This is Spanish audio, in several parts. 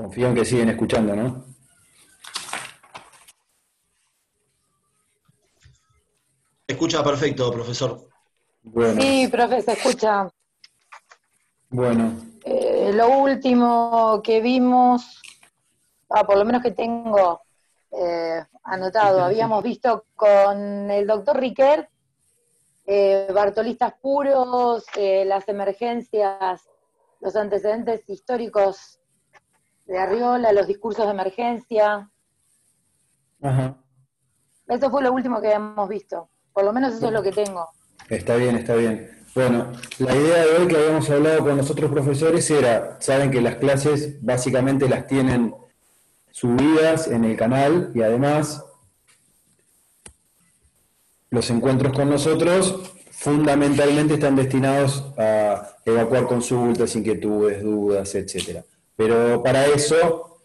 Confío en que siguen escuchando, ¿no? Escucha perfecto, profesor. Sí, profe, se escucha. Bueno. Eh, lo último que vimos, ah, por lo menos que tengo eh, anotado, habíamos visto con el doctor Riquet, eh, Bartolistas puros, las emergencias, los antecedentes históricos de Arriola, los discursos de emergencia. Ajá. Eso fue lo último que hemos visto. Por lo menos eso es lo que tengo. Está bien, está bien. Bueno, la idea de hoy que habíamos hablado con los otros profesores era, saben que las clases básicamente las tienen subidas en el canal y además los encuentros con nosotros fundamentalmente están destinados a evacuar consultas, inquietudes, dudas, etcétera. Pero para eso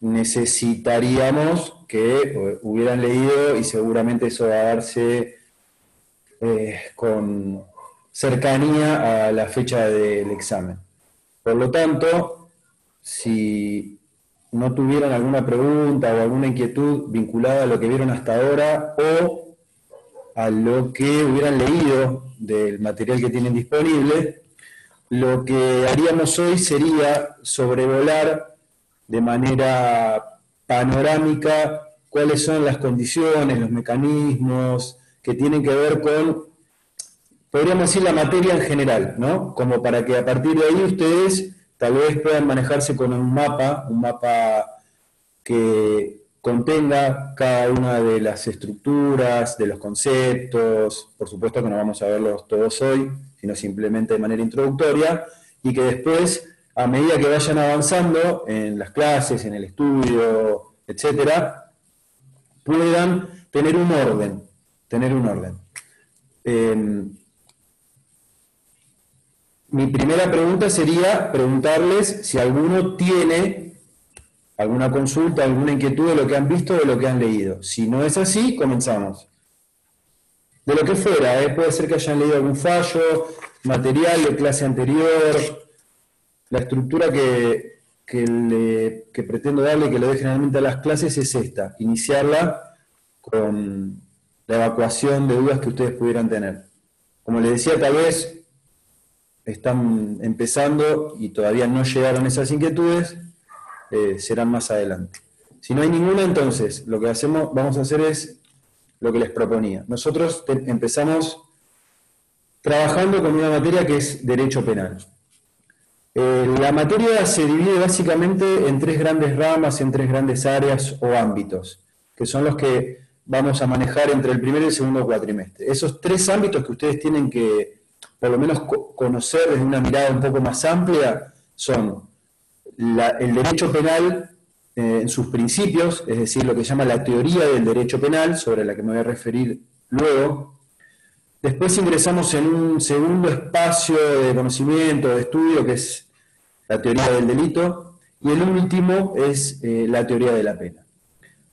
necesitaríamos que eh, hubieran leído y seguramente eso va a darse eh, con cercanía a la fecha del examen. Por lo tanto, si no tuvieran alguna pregunta o alguna inquietud vinculada a lo que vieron hasta ahora o a lo que hubieran leído del material que tienen disponible, lo que haríamos hoy sería sobrevolar de manera panorámica cuáles son las condiciones, los mecanismos que tienen que ver con, podríamos decir, la materia en general, ¿no? Como para que a partir de ahí ustedes tal vez puedan manejarse con un mapa, un mapa que contenga cada una de las estructuras, de los conceptos, por supuesto que no vamos a verlos todos hoy, sino simplemente de manera introductoria, y que después, a medida que vayan avanzando en las clases, en el estudio, etcétera, puedan tener un orden, tener un orden. Em, mi primera pregunta sería preguntarles si alguno tiene alguna consulta, alguna inquietud de lo que han visto, de lo que han leído. Si no es así, comenzamos de lo que fuera, ¿eh? puede ser que hayan leído algún fallo, material de clase anterior, la estructura que, que, pretendo darle, que le doy generalmente a las clases, es esta, iniciarla con la evacuación de dudas que ustedes pudieran tener. Como les decía, tal vez están empezando y todavía no llegaron esas inquietudes, eh, serán más adelante. Si no hay ninguna, entonces lo que hacemos, vamos a hacer es lo que les proponía. Nosotros empezamos trabajando con una materia que es derecho penal. Eh, la materia se divide básicamente en tres grandes ramas, en tres grandes áreas o ámbitos, que son los que vamos a manejar entre el primer y el segundo cuatrimestre. Esos tres ámbitos que ustedes tienen que, por lo menos, conocer desde una mirada un poco más amplia son el derecho penal en sus principios, es decir, lo que llama la teoría del derecho penal, sobre la que me voy a referir luego. Después ingresamos en un segundo espacio de conocimiento, de estudio, que es la teoría del delito, y el último es eh, la teoría de la pena.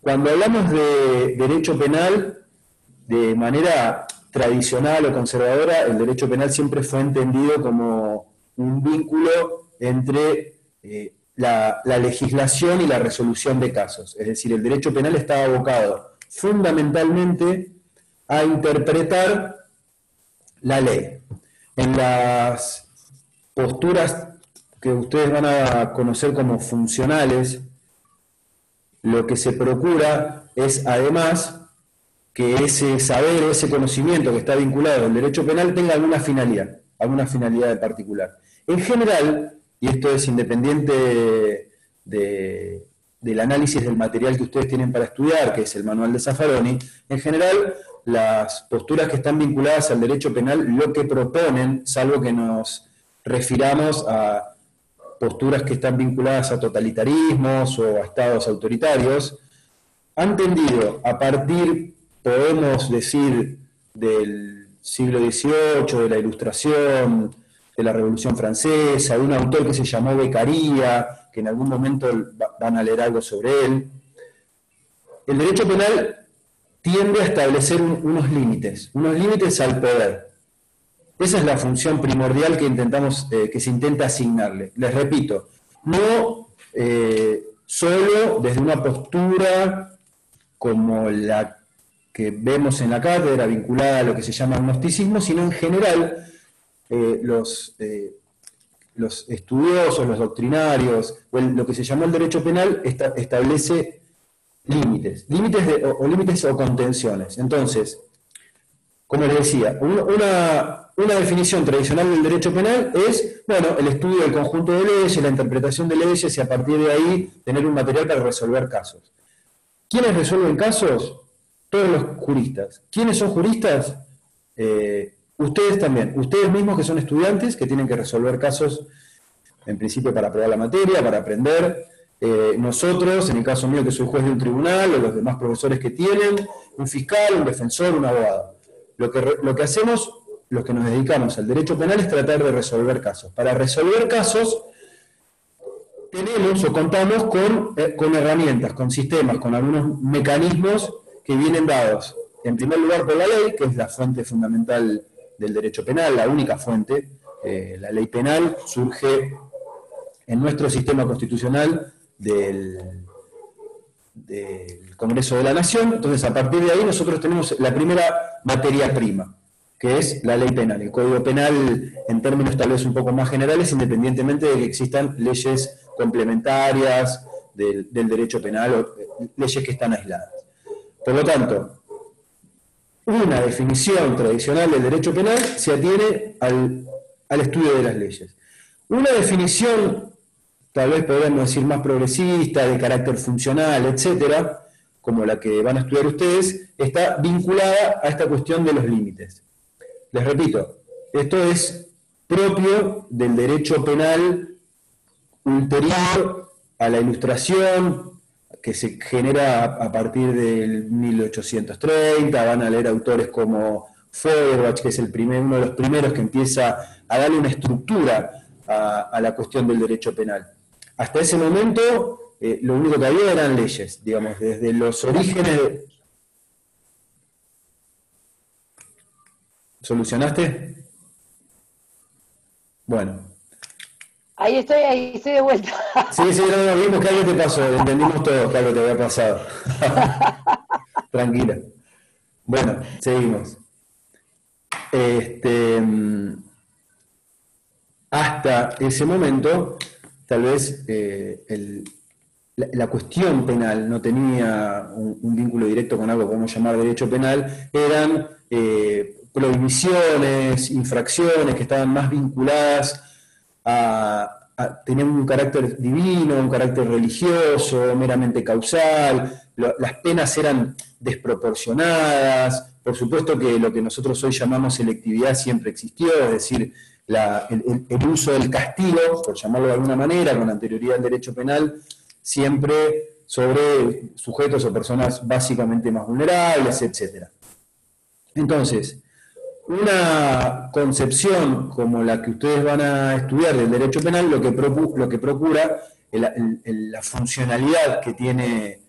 Cuando hablamos de derecho penal, de manera tradicional o conservadora, el derecho penal siempre fue entendido como un vínculo entre eh, la, legislación y la resolución de casos. Es decir, el derecho penal está abocado fundamentalmente a interpretar la ley. En las posturas que ustedes van a conocer como funcionales, lo que se procura es además que ese saber ese conocimiento que está vinculado al derecho penal tenga alguna finalidad, alguna finalidad en particular. En general, y esto es independiente del análisis del material que ustedes tienen para estudiar, que es el manual de Zaffaroni, en general las posturas que están vinculadas al derecho penal lo que proponen, salvo que nos refiramos a posturas que están vinculadas a totalitarismos o a estados autoritarios, han tendido a partir, podemos decir, del siglo XVIII, de la Ilustración, de la Revolución Francesa, de un autor que se llamó Beccaria, que en algún momento van a leer algo sobre él. El derecho penal tiende a establecer unos límites, unos límites al poder. Esa es la función primordial que intentamos, eh, que se intenta asignarle. Les repito, no eh, solo desde una postura como la que vemos en la cátedra vinculada a lo que se llama agnosticismo, sino en general eh, los, eh, los estudiosos, los doctrinarios, o lo que se llamó el derecho penal, establece límites, límites o, límites o contenciones. Entonces, como les decía, una, una, definición tradicional del derecho penal es, bueno, el estudio del conjunto de leyes, la interpretación de leyes y a partir de ahí tener un material para resolver casos. ¿Quiénes resuelven casos? todos los juristas. ¿Quiénes son juristas? Eh, ustedes también, ustedes mismos que son estudiantes, que tienen que resolver casos, en principio para aprobar la materia, para aprender. Eh, nosotros, en el caso mío que soy juez de un tribunal, o los demás profesores que tienen, un fiscal, un defensor, un abogado. Lo que, lo que hacemos, los que nos dedicamos al derecho penal, es tratar de resolver casos. Para resolver casos, tenemos o contamos con, eh, con herramientas, con sistemas, con algunos mecanismos que vienen dados, en primer lugar, por la ley, que es la fuente fundamental del derecho penal, la única fuente. Eh, la ley penal surge en nuestro sistema constitucional del, del Congreso de la Nación. Entonces, a partir de ahí, nosotros tenemos la primera materia prima, que es la ley penal. El Código Penal, en términos tal vez un poco más generales, independientemente de que existan leyes complementarias del, del derecho penal o eh, leyes que están aisladas. Por lo tanto, una definición tradicional del derecho penal se atiene al, estudio de las leyes. Una definición, tal vez podríamos decir más progresista, de carácter funcional, etcétera, como la que van a estudiar ustedes, está vinculada a esta cuestión de los límites. Les repito, esto es propio del derecho penal ulterior a la ilustración, que se genera a partir del 1830, van a leer autores como Feuerbach, que es el primer, uno de los primeros que empieza a darle una estructura a, la cuestión del derecho penal. Hasta ese momento, eh, lo único que había eran leyes, digamos, desde los orígenes... ¿Solucionaste? Bueno, Ahí estoy, ahí estoy de vuelta. Sí, sí, no, no, vimos que algo te pasó, entendimos todo que algo te había pasado. Tranquila. Bueno, seguimos. Este, hasta ese momento, tal vez eh, la, cuestión penal no tenía un, vínculo directo con algo que podemos llamar derecho penal, eran eh, prohibiciones, infracciones que estaban más vinculadas a, tener un carácter divino, un carácter religioso, meramente causal, las penas eran desproporcionadas, por supuesto que lo que nosotros hoy llamamos selectividad siempre existió, es decir, el, uso del castigo, por llamarlo de alguna manera, con anterioridad al derecho penal, siempre sobre sujetos o personas básicamente más vulnerables, etc. Entonces, una concepción como la que ustedes van a estudiar del derecho penal lo que, lo que procura, la funcionalidad que tiene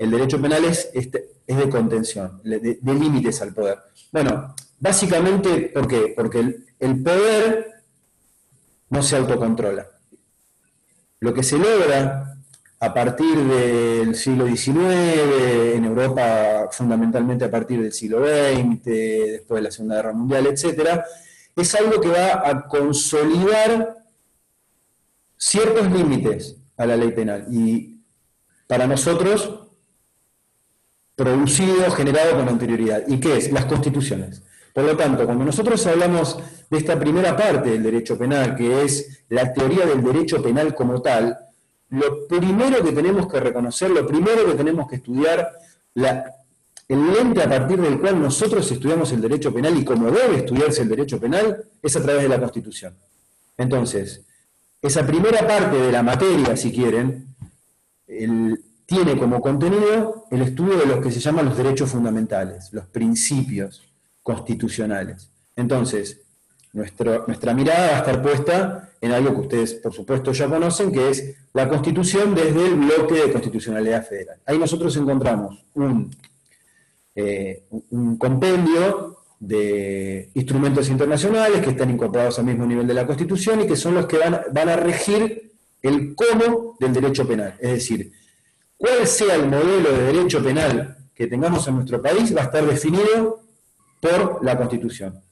el derecho penal es, este, es de contención, de, límites al poder. Bueno, básicamente, ¿por qué? Porque el poder no se autocontrola. Lo que se logra a partir del siglo XIX, en Europa fundamentalmente a partir del siglo XX, después de la Segunda Guerra Mundial, etc., es algo que va a consolidar ciertos límites a la ley penal. Y para nosotros, producido, generado con anterioridad. ¿Y qué es? Las constituciones. Por lo tanto, cuando nosotros hablamos de esta primera parte del derecho penal, que es la teoría del derecho penal como tal, lo primero que tenemos que reconocer, lo primero que tenemos que estudiar, el lente a partir del cual nosotros estudiamos el derecho penal y cómo debe estudiarse el derecho penal, es a través de la Constitución. Entonces, esa primera parte de la materia, si quieren, tiene como contenido el estudio de los que se llaman los derechos fundamentales, los principios constitucionales. Entonces, nuestra mirada va a estar puesta en algo que ustedes, por supuesto, ya conocen, que es la Constitución desde el bloque de constitucionalidad federal. Ahí nosotros encontramos un, eh, un compendio de instrumentos internacionales que están incorporados al mismo nivel de la Constitución y que son los que van, van a regir el cómo del derecho penal. Es decir, cuál sea el modelo de derecho penal que tengamos en nuestro país va a estar definido por la Constitución.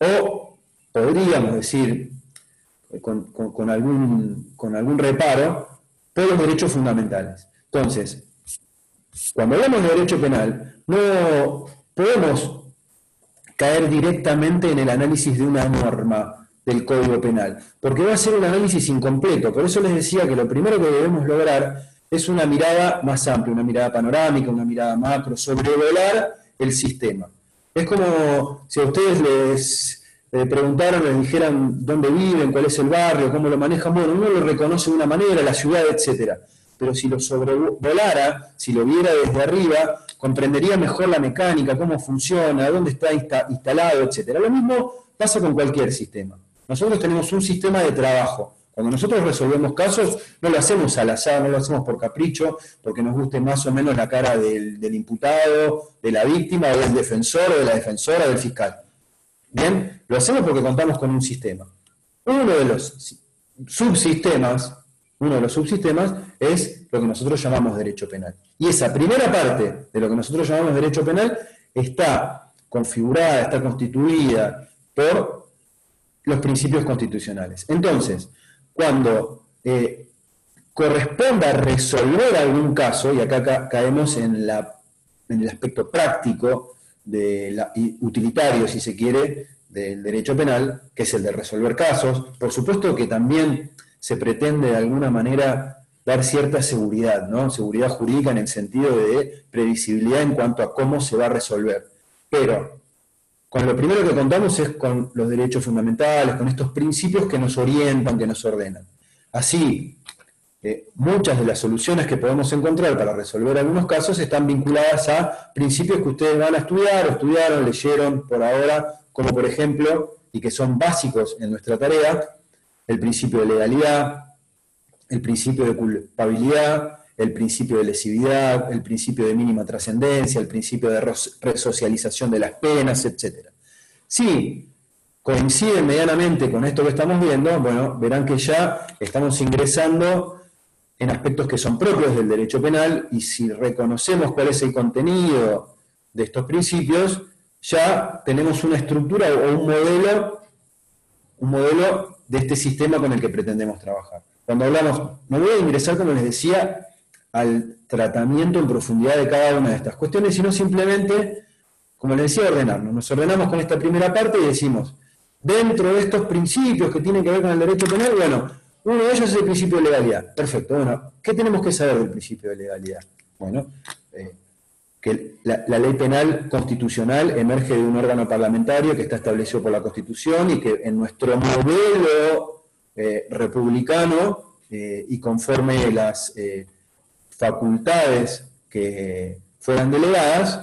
O podríamos decir, con, algún, con algún reparo, por los derechos fundamentales. Entonces, cuando hablamos de derecho penal, no podemos caer directamente en el análisis de una norma del Código Penal, porque va a ser un análisis incompleto. Por eso les decía que lo primero que debemos lograr es una mirada más amplia, una mirada panorámica, una mirada macro, sobrevolar el sistema. Es como si a ustedes les eh, preguntaron, les dijeran dónde viven, cuál es el barrio, cómo lo manejan, bueno, uno lo reconoce de una manera, la ciudad, etcétera. Pero si lo sobrevolara, si lo viera desde arriba, comprendería mejor la mecánica, cómo funciona, dónde está instalado, etcétera. Lo mismo pasa con cualquier sistema. Nosotros tenemos un sistema de trabajo. Cuando nosotros resolvemos casos, no lo hacemos al azar, no lo hacemos por capricho, porque nos guste más o menos la cara del, del imputado, de la víctima, o del defensor, o de la defensora, del fiscal. Bien, lo hacemos porque contamos con un sistema. Uno de los subsistemas, uno de los subsistemas es lo que nosotros llamamos derecho penal. Y esa primera parte de lo que nosotros llamamos derecho penal está configurada, está constituida por los principios constitucionales. Entonces, cuando eh, corresponda resolver algún caso, y acá caemos en, en el aspecto práctico utilitario, si se quiere, del derecho penal, que es el de resolver casos. Por supuesto que también se pretende de alguna manera dar cierta seguridad, ¿no? Seguridad jurídica en el sentido de previsibilidad en cuanto a cómo se va a resolver. Pero con lo primero que contamos es con los derechos fundamentales, con estos principios que nos orientan, que nos ordenan. Así, muchas de las soluciones que podemos encontrar para resolver algunos casos están vinculadas a principios que ustedes van a estudiar o estudiaron, leyeron por ahora, como por ejemplo, y que son básicos en nuestra tarea, el principio de legalidad, el principio de culpabilidad, el principio de lesividad, el principio de mínima trascendencia, el principio de resocialización de las penas, etc. Si coinciden medianamente con esto que estamos viendo, bueno, verán que ya estamos ingresando en aspectos que son propios del derecho penal y si reconocemos cuál es el contenido de estos principios, ya tenemos una estructura o un modelo, un modelo de este sistema con el que pretendemos trabajar. Cuando hablamos, no voy a ingresar, como les decía, al tratamiento en profundidad de cada una de estas cuestiones, sino simplemente, como les decía, ordenarnos. Nos ordenamos con esta primera parte y decimos, dentro de estos principios que tienen que ver con el derecho penal, bueno, uno de ellos es el principio de legalidad. Perfecto. Bueno, ¿qué tenemos que saber del principio de legalidad? Bueno, eh, que la, ley penal constitucional emerge de un órgano parlamentario que está establecido por la Constitución y que en nuestro modelo eh, republicano eh, y conforme las facultades que fueran delegadas,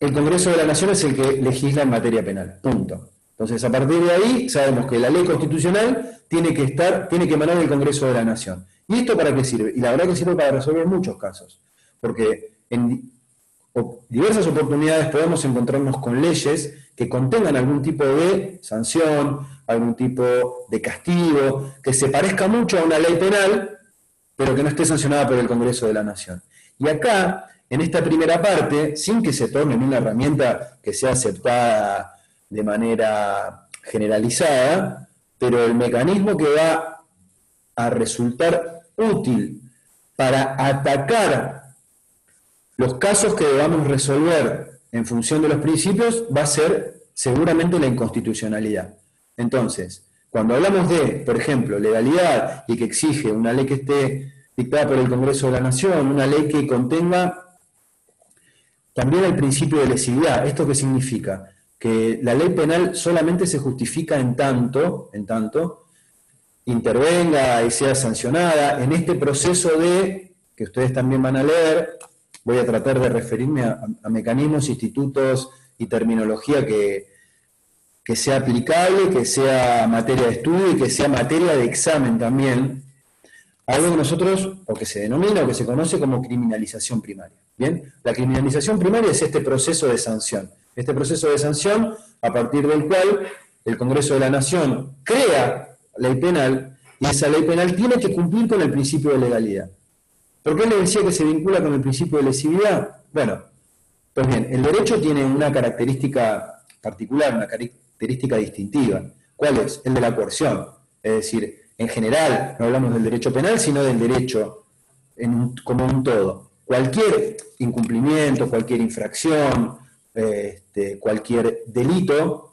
el Congreso de la Nación es el que legisla en materia penal. Punto. Entonces, a partir de ahí, sabemos que la ley constitucional tiene que estar, tiene que emanar del Congreso de la Nación. ¿Y esto para qué sirve? Y la verdad que sirve para resolver muchos casos. Porque en diversas oportunidades podemos encontrarnos con leyes que contengan algún tipo de sanción, algún tipo de castigo, que se parezca mucho a una ley penal, pero que no esté sancionada por el Congreso de la Nación. Y acá, en esta primera parte, sin que se torne en una herramienta que sea aceptada de manera generalizada, pero el mecanismo que va a resultar útil para atacar los casos que debamos resolver en función de los principios va a ser seguramente la inconstitucionalidad. Entonces, cuando hablamos de, por ejemplo, legalidad y que exige una ley que esté dictada por el Congreso de la Nación, una ley que contenga también el principio de lesividad, ¿esto qué significa? Que la ley penal solamente se justifica en tanto, en tanto, intervenga y sea sancionada en este proceso de, que ustedes también van a leer, voy a tratar de referirme a, mecanismos, institutos y terminología que, que sea aplicable, que sea materia de estudio y que sea materia de examen también, algo que nosotros, o que se denomina o que se conoce como criminalización primaria. Bien, la criminalización primaria es este proceso de sanción este proceso de sanción a partir del cual el Congreso de la Nación crea ley penal y esa ley penal tiene que cumplir con el principio de legalidad. ¿Por qué le decía que se vincula con el principio de lesividad? Bueno, pues bien, el derecho tiene una característica particular, una característica distintiva. ¿Cuál es? El de la coerción. Es decir, en general, no hablamos del derecho penal, sino del derecho como un todo. Cualquier incumplimiento, cualquier infracción, este, cualquier delito,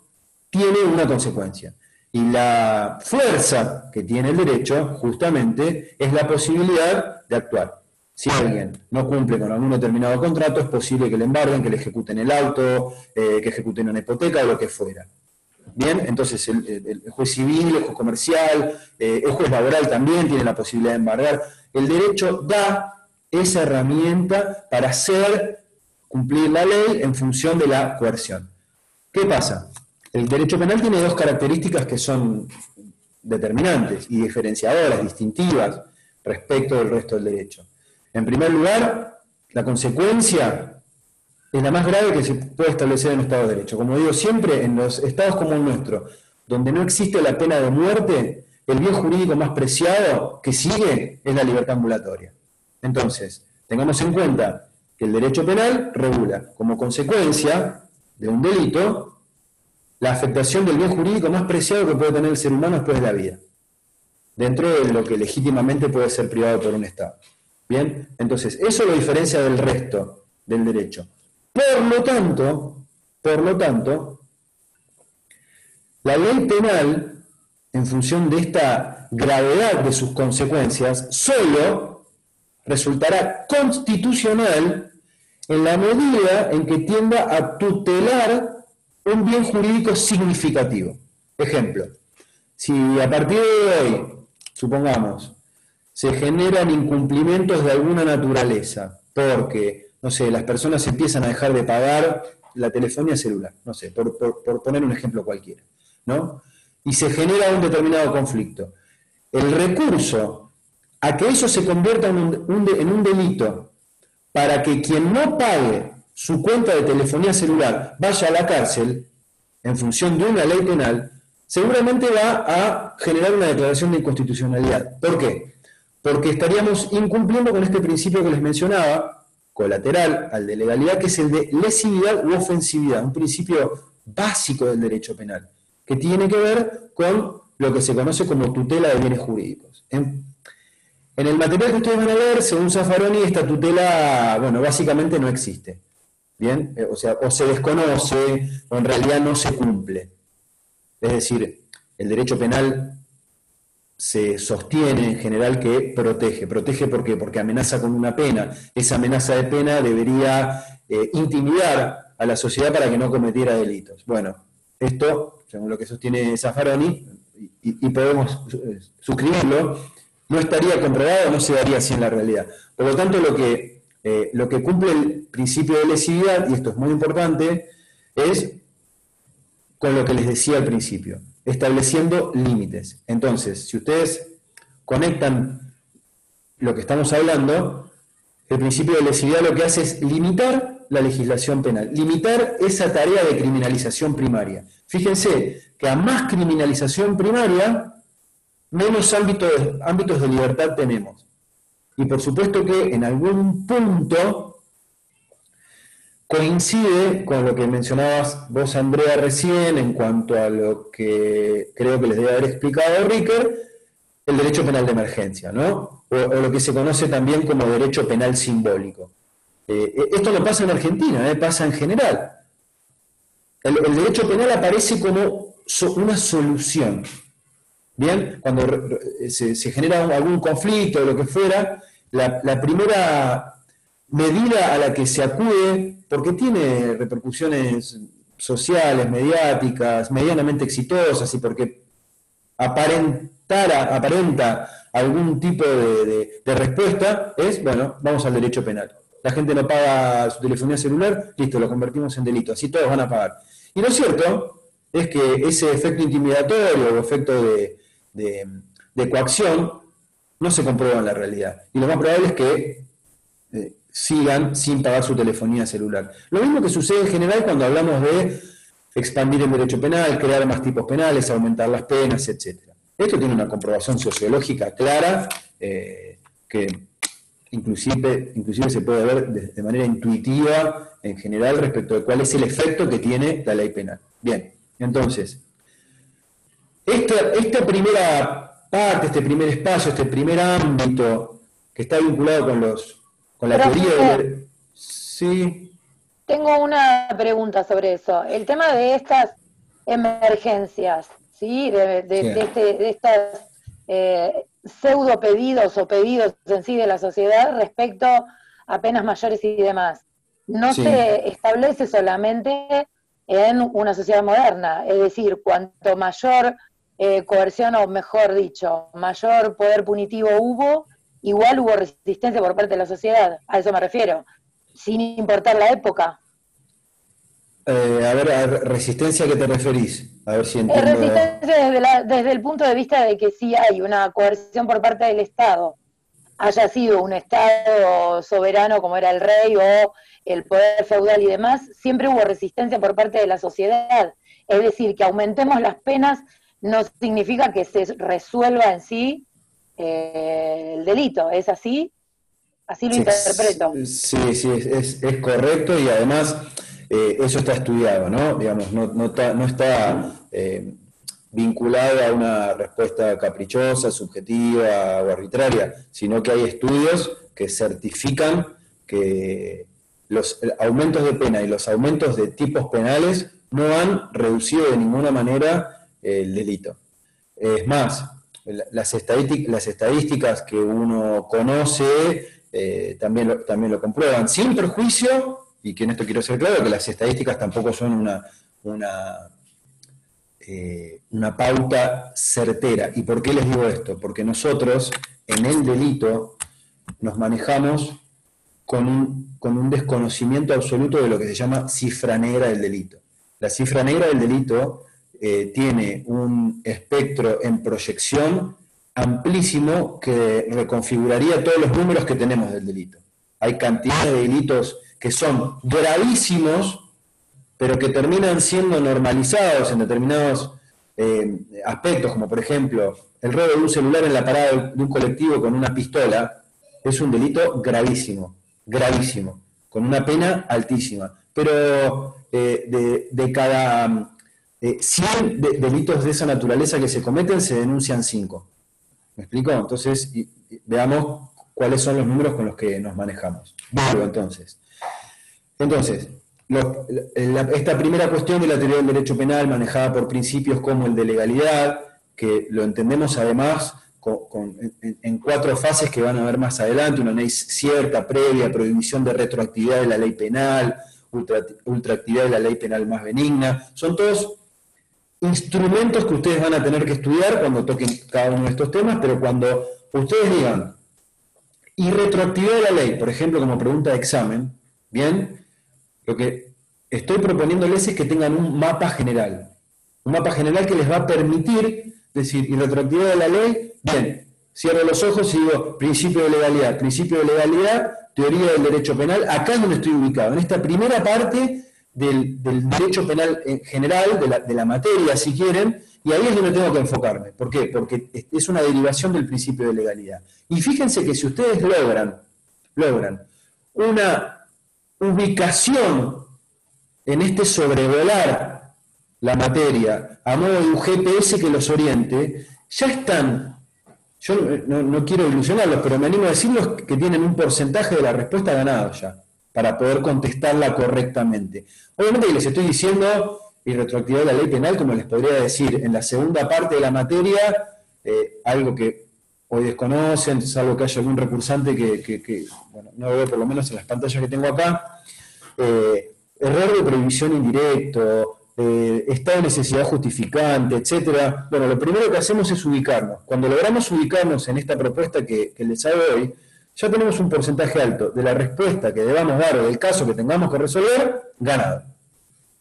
tiene una consecuencia. Y la fuerza que tiene el derecho, justamente, es la posibilidad de actuar. Si alguien no cumple con algún determinado contrato, es posible que le embarguen, que le ejecuten el auto, eh, que ejecuten una hipoteca o lo que fuera. Bien, entonces el, juez civil, el juez comercial, eh, el juez laboral también tiene la posibilidad de embargar. El derecho da esa herramienta para hacer cumplir la ley en función de la coerción. ¿Qué pasa? El derecho penal tiene dos características que son determinantes y diferenciadoras, distintivas respecto del resto del derecho. En primer lugar, la consecuencia es la más grave que se puede establecer en un Estado de Derecho. Como digo siempre, en los estados como el nuestro, donde no existe la pena de muerte, el bien jurídico más preciado que sigue es la libertad ambulatoria. Entonces, tengamos en cuenta que el derecho penal regula como consecuencia de un delito la afectación del bien jurídico más preciado que puede tener el ser humano después de la vida, dentro de lo que legítimamente puede ser privado por un Estado. Bien, entonces, eso lo diferencia del resto del derecho. Por lo tanto, por lo tanto, la ley penal, en función de esta gravedad de sus consecuencias, solo resultará constitucional en la medida en que tienda a tutelar un bien jurídico significativo. Ejemplo, si a partir de hoy, supongamos, se generan incumplimientos de alguna naturaleza, porque no sé, las personas empiezan a dejar de pagar la telefonía celular, no sé, por, poner un ejemplo cualquiera, ¿no? Y se genera un determinado conflicto. El recurso a que eso se convierta en un, en un delito para que quien no pague su cuenta de telefonía celular vaya a la cárcel, en función de una ley penal, seguramente va a generar una declaración de inconstitucionalidad. ¿Por qué? Porque estaríamos incumpliendo con este principio que les mencionaba, colateral al de legalidad, que es el de lesividad u ofensividad, un principio básico del derecho penal, que tiene que ver con lo que se conoce como tutela de bienes jurídicos. En, el material que ustedes van a leer, según Zaffaroni, esta tutela, bueno, básicamente no existe. ¿Bien? Eh, o sea, o se desconoce, o en realidad no se cumple. Es decir, el derecho penal se sostiene en general que protege. ¿Protege por qué? Porque amenaza con una pena. Esa amenaza de pena debería eh, intimidar a la sociedad para que no cometiera delitos. Bueno, esto, según lo que sostiene Zaffaroni, y, podemos eh, suscribirlo, no estaría comprobado, no se daría así en la realidad. Por lo tanto, lo que, eh, lo que cumple el principio de lesividad, y esto es muy importante, es con lo que les decía al principio estableciendo límites. Entonces, si ustedes conectan lo que estamos hablando, el principio de lesividad lo que hace es limitar la legislación penal, limitar esa tarea de criminalización primaria. Fíjense que a más criminalización primaria, menos ámbitos de libertad tenemos. Y por supuesto que en algún punto coincide con lo que mencionabas vos, Andrea, recién, en cuanto a lo que creo que les debe haber explicado Ricker, el derecho penal de emergencia, ¿no? O, lo que se conoce también como derecho penal simbólico. Eh, esto no pasa en Argentina, ¿eh? pasa en general. El, derecho penal aparece como una solución. Bien, cuando se, genera algún conflicto o lo que fuera, la primera medida a la que se acude, porque tiene repercusiones sociales, mediáticas, medianamente exitosas y porque aparentara, aparenta algún tipo de, respuesta, es, bueno, vamos al derecho penal. La gente no paga su telefonía celular, listo, lo convertimos en delito, así todos van a pagar. Y lo cierto es que ese efecto intimidatorio o efecto de, coacción no se comprueba en la realidad. Y lo más probable es que sigan sin pagar su telefonía celular. Lo mismo que sucede en general cuando hablamos de expandir el derecho penal, crear más tipos penales, aumentar las penas, etc. Esto tiene una comprobación sociológica clara eh, que inclusive, inclusive se puede ver de, manera intuitiva en general respecto de cuál es el efecto que tiene la ley penal. Bien, entonces, esta, esta primera parte, este primer espacio, este primer ámbito que está vinculado con los con la teoría de... Sí. Tengo una pregunta sobre eso. El tema de estas emergencias, ¿sí? De, de, este, de estas eh, pseudo pedidos o pedidos en sí de la sociedad respecto a penas mayores y demás. No se establece solamente en una sociedad moderna, es decir, cuanto mayor eh, coerción o mejor dicho, mayor poder punitivo hubo, igual hubo resistencia por parte de la sociedad, a eso me refiero, sin importar la época. Eh, a ver, resistencia a qué te referís? A ver si entiendo. Resistencia desde, el punto de vista de que sí hay una coerción por parte del Estado, haya sido un Estado soberano como era el rey o el poder feudal y demás, siempre hubo resistencia por parte de la sociedad. Es decir, que aumentemos las penas no significa que se resuelva en sí eh, el delito. ¿Es así? Así lo interpreto. Sí, sí, es, es correcto y además eh, eso está estudiado, ¿no? Digamos, no, no está, no está eh, vinculado a una respuesta caprichosa, subjetiva o arbitraria, sino que hay estudios que certifican que los aumentos de pena y los aumentos de tipos penales no han reducido de ninguna manera el delito. Es más, las, estadísticas, que uno conoce eh, también, lo, también lo comprueban, sin perjuicio y que en esto quiero ser claro, que las estadísticas tampoco son una, una, eh, una pauta certera. ¿Y por qué les digo esto? Porque nosotros en el delito nos manejamos con un, con un desconocimiento absoluto de lo que se llama cifra negra del delito. La cifra negra del delito eh, tiene un espectro en proyección amplísimo que reconfiguraría todos los números que tenemos del delito. Hay cantidad de delitos que son gravísimos, pero que terminan siendo normalizados en determinados eh, aspectos, como por ejemplo el robo de un celular en la parada de un colectivo con una pistola, es un delito gravísimo, gravísimo, con una pena altísima. Pero eh, de, cada 100 eh, delitos de esa naturaleza que se cometen, se denuncian 5. ¿Me explico? Entonces, veamos cuáles son los números con los que nos manejamos. Bueno, entonces. Entonces, esta primera cuestión de la teoría del derecho penal manejada por principios como el de legalidad, que lo entendemos además en, cuatro fases que van a ver más adelante, una ley cierta, previa, prohibición de retroactividad de la ley penal, ultraactividad de la ley penal más benigna, son todos instrumentos que ustedes van a tener que estudiar cuando toquen cada uno de estos temas, pero cuando ustedes digan, y de la ley, por ejemplo, como pregunta de examen, ¿bien? Lo que estoy proponiéndoles es que tengan un mapa general. Un mapa general que les va a permitir decir, y de la ley, bien, cierro los ojos y digo, principio de legalidad, principio de legalidad, teoría del derecho penal, acá es donde estoy ubicado, en esta primera parte del, derecho penal en general, de la, materia, si quieren, y ahí es donde tengo que enfocarme. ¿Por qué? Porque es una derivación del principio de legalidad. Y fíjense que si ustedes logran, logran una ubicación en este sobrevolar la materia a modo de un GPS que los oriente, ya están, yo no, quiero ilusionarlos, pero me animo a decirlos que tienen un porcentaje de la respuesta ganado ya, para poder contestarla correctamente. Obviamente les estoy diciendo, y retroactividad de la ley penal, como les podría decir, en la segunda parte de la materia, eh, algo que hoy desconocen, salvo que haya algún recursante que, no veo por lo menos en las pantallas que tengo acá, eh, error de prohibición indirecto, eh, estado de necesidad justificante, etcétera. Bueno, lo primero que hacemos es ubicarnos. Cuando logramos ubicarnos en esta propuesta que, les hago hoy, ya tenemos un porcentaje alto de la respuesta que debamos dar o del caso que tengamos que resolver, ganado.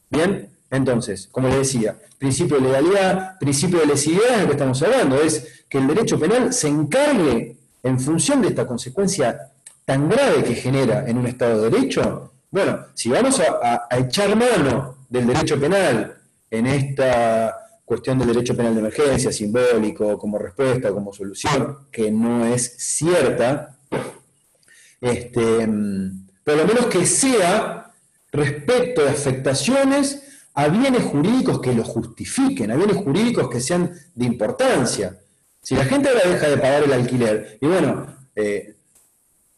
Bien, entonces, como les decía, principio de legalidad, principio de lesividad es lo que estamos hablando, es que el derecho penal se encargue en función de esta consecuencia tan grave que genera en un Estado de Derecho. Bueno, si vamos a, echar mano del derecho penal en esta cuestión del derecho penal de emergencia, simbólico, como respuesta, como solución, que no es cierta, este, por lo menos que sea respecto de afectaciones a bienes jurídicos que lo justifiquen, a bienes jurídicos que sean de importancia. Si la gente ahora deja de pagar el alquiler, y bueno, eh,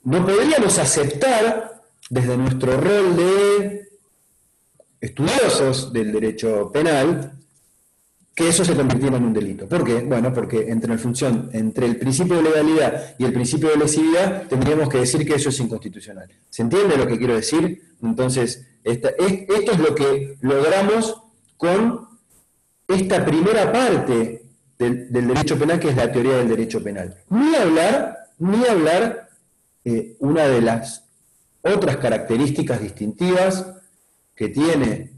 no podríamos aceptar desde nuestro rol de estudiosos del derecho penal que eso se convirtiera en un delito. ¿Por qué? Bueno, porque entre, la función, entre el principio de legalidad y el principio de lesividad tendríamos que decir que eso es inconstitucional. ¿Se entiende lo que quiero decir? Entonces, esto es lo que logramos con esta primera parte del, derecho penal, que es la teoría del derecho penal. Ni hablar, ni hablar eh, una de las otras características distintivas que tiene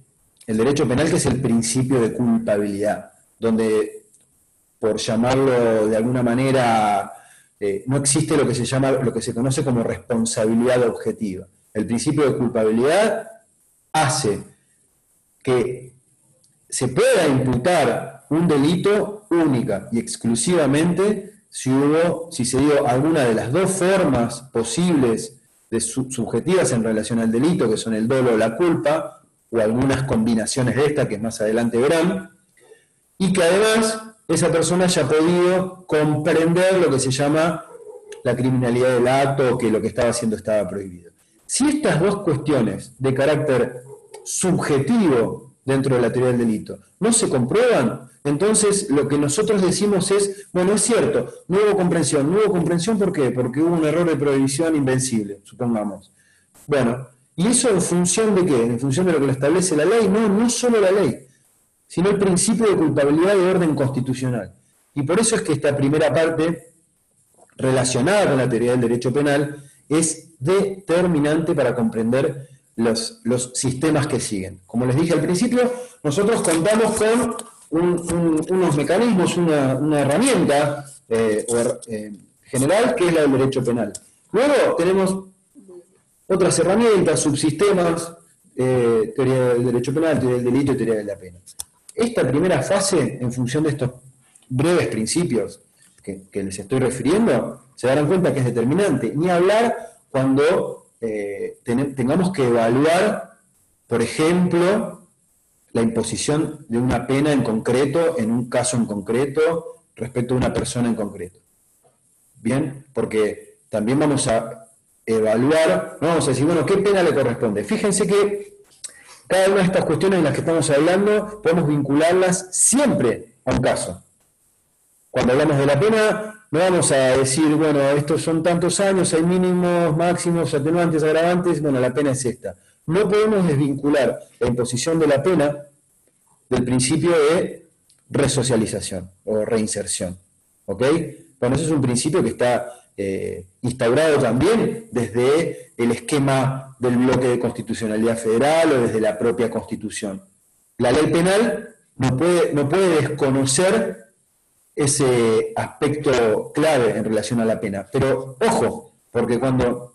el derecho penal, que es el principio de culpabilidad, donde, por llamarlo de alguna manera, eh, no existe lo que se llama, lo que se conoce como responsabilidad objetiva. El principio de culpabilidad hace que se pueda imputar un delito única y exclusivamente si hubo, si se dio alguna de las dos formas posibles de subjetivas en relación al delito, que son el dolo o la culpa, o algunas combinaciones de esta que más adelante verán, y que además esa persona haya podido comprender lo que se llama la criminalidad del acto o que lo que estaba haciendo estaba prohibido. Si estas dos cuestiones de carácter subjetivo dentro de la teoría del delito no se comprueban, entonces lo que nosotros decimos es, bueno, es cierto, no comprensión. ¿No comprensión por qué? Porque hubo un error de prohibición invencible, supongamos. Bueno, ¿Y eso en función de qué? En función de lo que lo establece la ley. No, no solo la ley, sino el principio de culpabilidad de orden constitucional. Y por eso es que esta primera parte, relacionada con la teoría del derecho penal, es determinante para comprender los, los sistemas que siguen. Como les dije al principio, nosotros contamos con unos mecanismos, una, herramienta eh, eh, general que es la del derecho penal. Luego tenemos otras herramientas, subsistemas, eh, teoría del derecho penal, teoría del delito y teoría de la pena. Esta primera fase, en función de estos breves principios que, les estoy refiriendo, se darán cuenta que es determinante. Ni hablar cuando eh, tengamos que evaluar, por ejemplo, la imposición de una pena en concreto, en un caso en concreto, respecto a una persona en concreto. Bien, porque también vamos a evaluar, no vamos a decir, bueno, ¿qué pena le corresponde? Fíjense que cada una de estas cuestiones en las que estamos hablando podemos vincularlas siempre a un caso. Cuando hablamos de la pena, no vamos a decir, bueno, estos son tantos años, hay mínimos, máximos, atenuantes, agravantes, bueno, la pena es esta. No podemos desvincular la imposición de la pena del principio de resocialización o reinserción. ¿Ok? Bueno, eso es un principio que está eh, instaurado también desde el esquema del bloque de constitucionalidad federal o desde la propia constitución. La ley penal no puede, no puede desconocer ese aspecto clave en relación a la pena. Pero ojo, porque cuando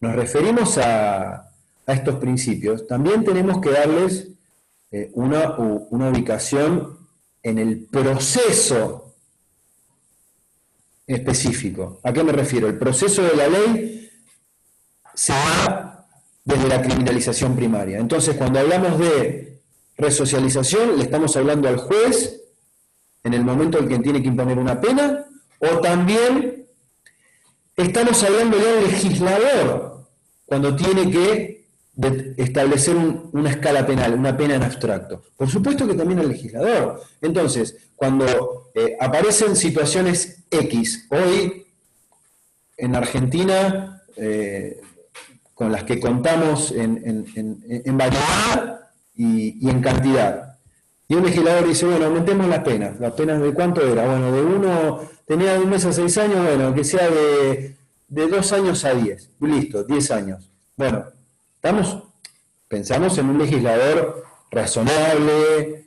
nos referimos a, estos principios, también tenemos que darles eh, una, una ubicación en el proceso específico. ¿A qué me refiero? El proceso de la ley se da desde la criminalización primaria. Entonces, cuando hablamos de resocialización, le estamos hablando al juez en el momento en que tiene que imponer una pena, o también estamos hablando al legislador cuando tiene que establecer una escala penal, una pena en abstracto. Por supuesto que también al legislador. Entonces, cuando eh, aparecen situaciones X, hoy en Argentina, eh, con las que contamos en, en, variedad y, en cantidad, y un legislador dice, bueno, aumentemos las penas. ¿Las penas de cuánto era? Bueno, de uno, tenía de un mes a seis años, bueno, que sea de, de dos años a diez. Listo, diez años. Bueno, estamos, pensamos en un legislador razonable,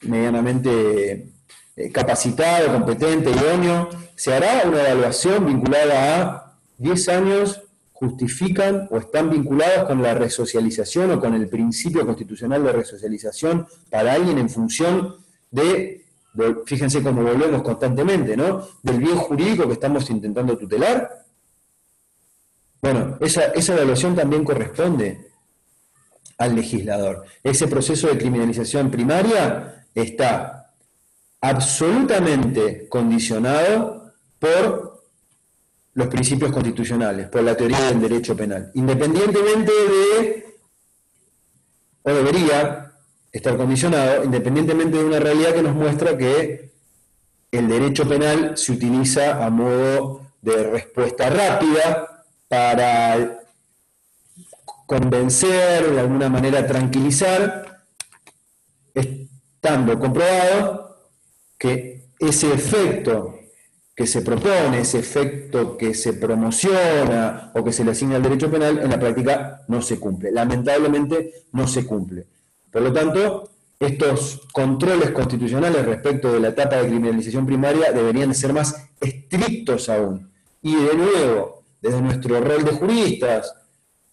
medianamente eh, capacitado, competente, idóneo, se hará una evaluación vinculada a 10 años justifican o están vinculados con la resocialización o con el principio constitucional de resocialización para alguien en función de, fíjense cómo volvemos constantemente, ¿no? Del bien jurídico que estamos intentando tutelar. Bueno, esa, esa evaluación también corresponde al legislador. Ese proceso de criminalización primaria está absolutamente condicionado por los principios constitucionales, por la teoría del derecho penal, independientemente de, o debería estar condicionado, independientemente de una realidad que nos muestra que el derecho penal se utiliza a modo de respuesta rápida para convencer, de alguna manera tranquilizar, estando comprobado que ese efecto que se propone, ese efecto que se promociona o que se le asigna al derecho penal, en la práctica no se cumple. Lamentablemente no se cumple. Por lo tanto, estos controles constitucionales respecto de la etapa de criminalización primaria deberían ser más estrictos aún. Y de nuevo, desde nuestro rol de juristas,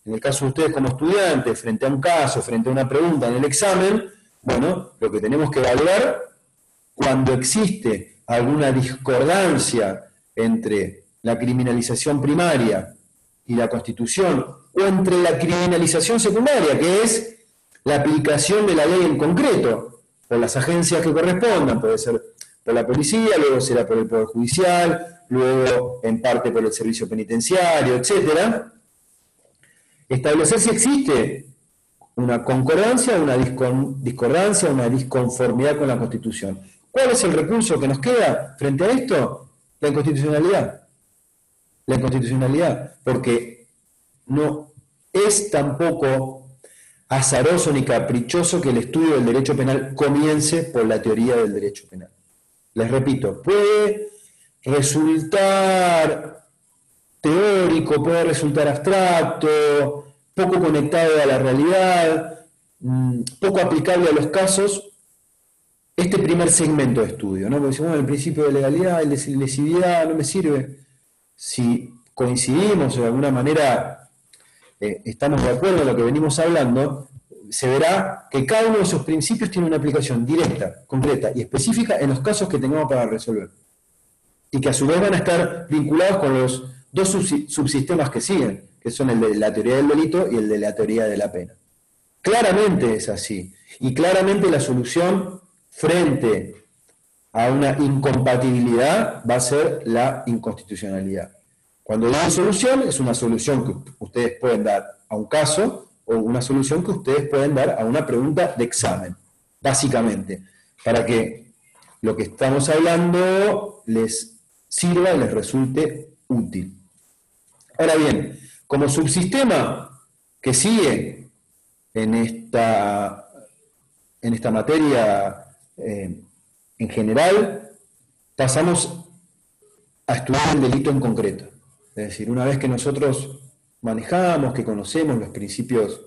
en el caso de ustedes como estudiantes, frente a un caso, frente a una pregunta en el examen, bueno, lo que tenemos que evaluar cuando existe alguna discordancia entre la criminalización primaria y la constitución, o entre la criminalización secundaria, que es la aplicación de la ley en concreto, por las agencias que correspondan, puede ser por la policía, luego será por el Poder Judicial, luego en parte por el servicio penitenciario, etcétera, establecer si existe una concordancia, una discordancia, una disconformidad con la Constitución. ¿Cuál es el recurso que nos queda frente a esto? La inconstitucionalidad. La inconstitucionalidad, porque no es tampoco azaroso ni caprichoso que el estudio del derecho penal comience por la teoría del derecho penal. Les repito, puede resultar teórico, puede resultar abstracto, poco conectado a la realidad, mm, poco aplicable a los casos, este primer segmento de estudio, ¿no? Porque decimos, bueno, el principio de legalidad, el de lesividad no me sirve. Si coincidimos de alguna manera, eh, estamos de acuerdo en lo que venimos hablando, se verá que cada uno de esos principios tiene una aplicación directa, concreta y específica en los casos que tengamos para resolver. Y que a su vez van a estar vinculados con los dos subsistemas que siguen, que son el de la teoría del delito y el de la teoría de la pena. Claramente es así. Y claramente la solución frente a una incompatibilidad va a ser la inconstitucionalidad. Cuando digo solución, es una solución que ustedes pueden dar a un caso o una solución que ustedes pueden dar a una pregunta de examen, básicamente, para que lo que estamos hablando les sirva y les resulte útil. Ahora bien, como subsistema que sigue en esta, en esta materia eh, en general, pasamos a estudiar el delito en concreto. Es decir, una vez que nosotros manejamos, que conocemos los principios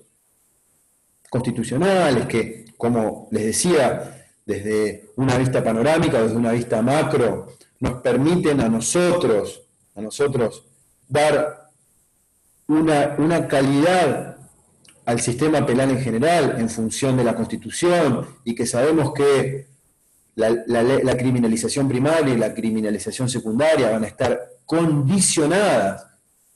constitucionales, que, como les decía, desde una vista panorámica, desde una vista macro, nos permiten a nosotros, a nosotros, dar una, una calidad al sistema penal en general en función de la Constitución y que sabemos que la, criminalización primaria y la criminalización secundaria van a estar condicionadas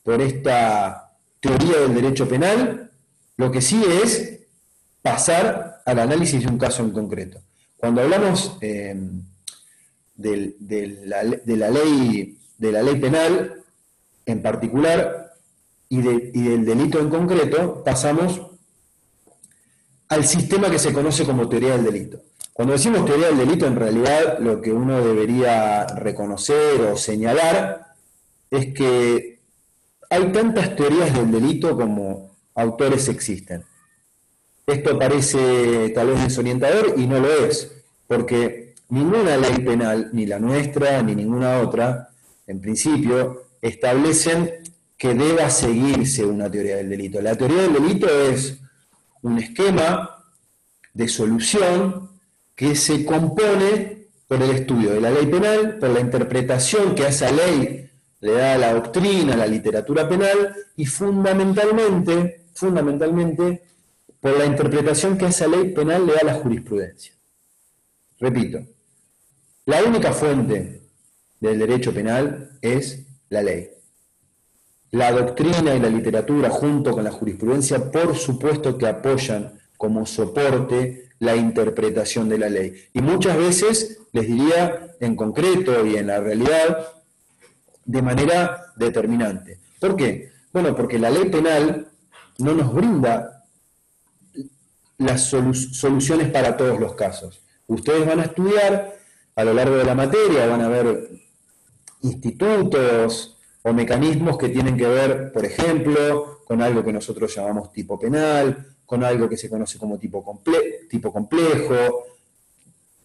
por esta teoría del derecho penal, lo que sí es pasar al análisis de un caso en concreto. Cuando hablamos eh, de, la, de, la, ley, de la ley penal en particular, y, del delito en concreto, pasamos al sistema que se conoce como teoría del delito. Cuando decimos teoría del delito, en realidad lo que uno debería reconocer o señalar es que hay tantas teorías del delito como autores existen. Esto parece tal vez desorientador y no lo es, porque ninguna ley penal, ni la nuestra, ni ninguna otra, en principio, establecen que deba seguirse una teoría del delito. La teoría del delito es un esquema de solución que se compone por el estudio de la ley penal, por la interpretación que a esa ley le da la doctrina, la literatura penal y fundamentalmente, fundamentalmente por la interpretación que esa ley penal le da a la jurisprudencia. Repito, la única fuente del derecho penal es la ley. La doctrina y la literatura, junto con la jurisprudencia, por supuesto que apoyan como soporte la interpretación de la ley. Y muchas veces, les diría en concreto y en la realidad, de manera determinante. ¿Por qué? Bueno, porque la ley penal no nos brinda las soluciones para todos los casos. Ustedes van a estudiar a lo largo de la materia, van a ver institutos o mecanismos que tienen que ver, por ejemplo, con algo que nosotros llamamos tipo penal, con algo que se conoce como tipo, tipo complejo,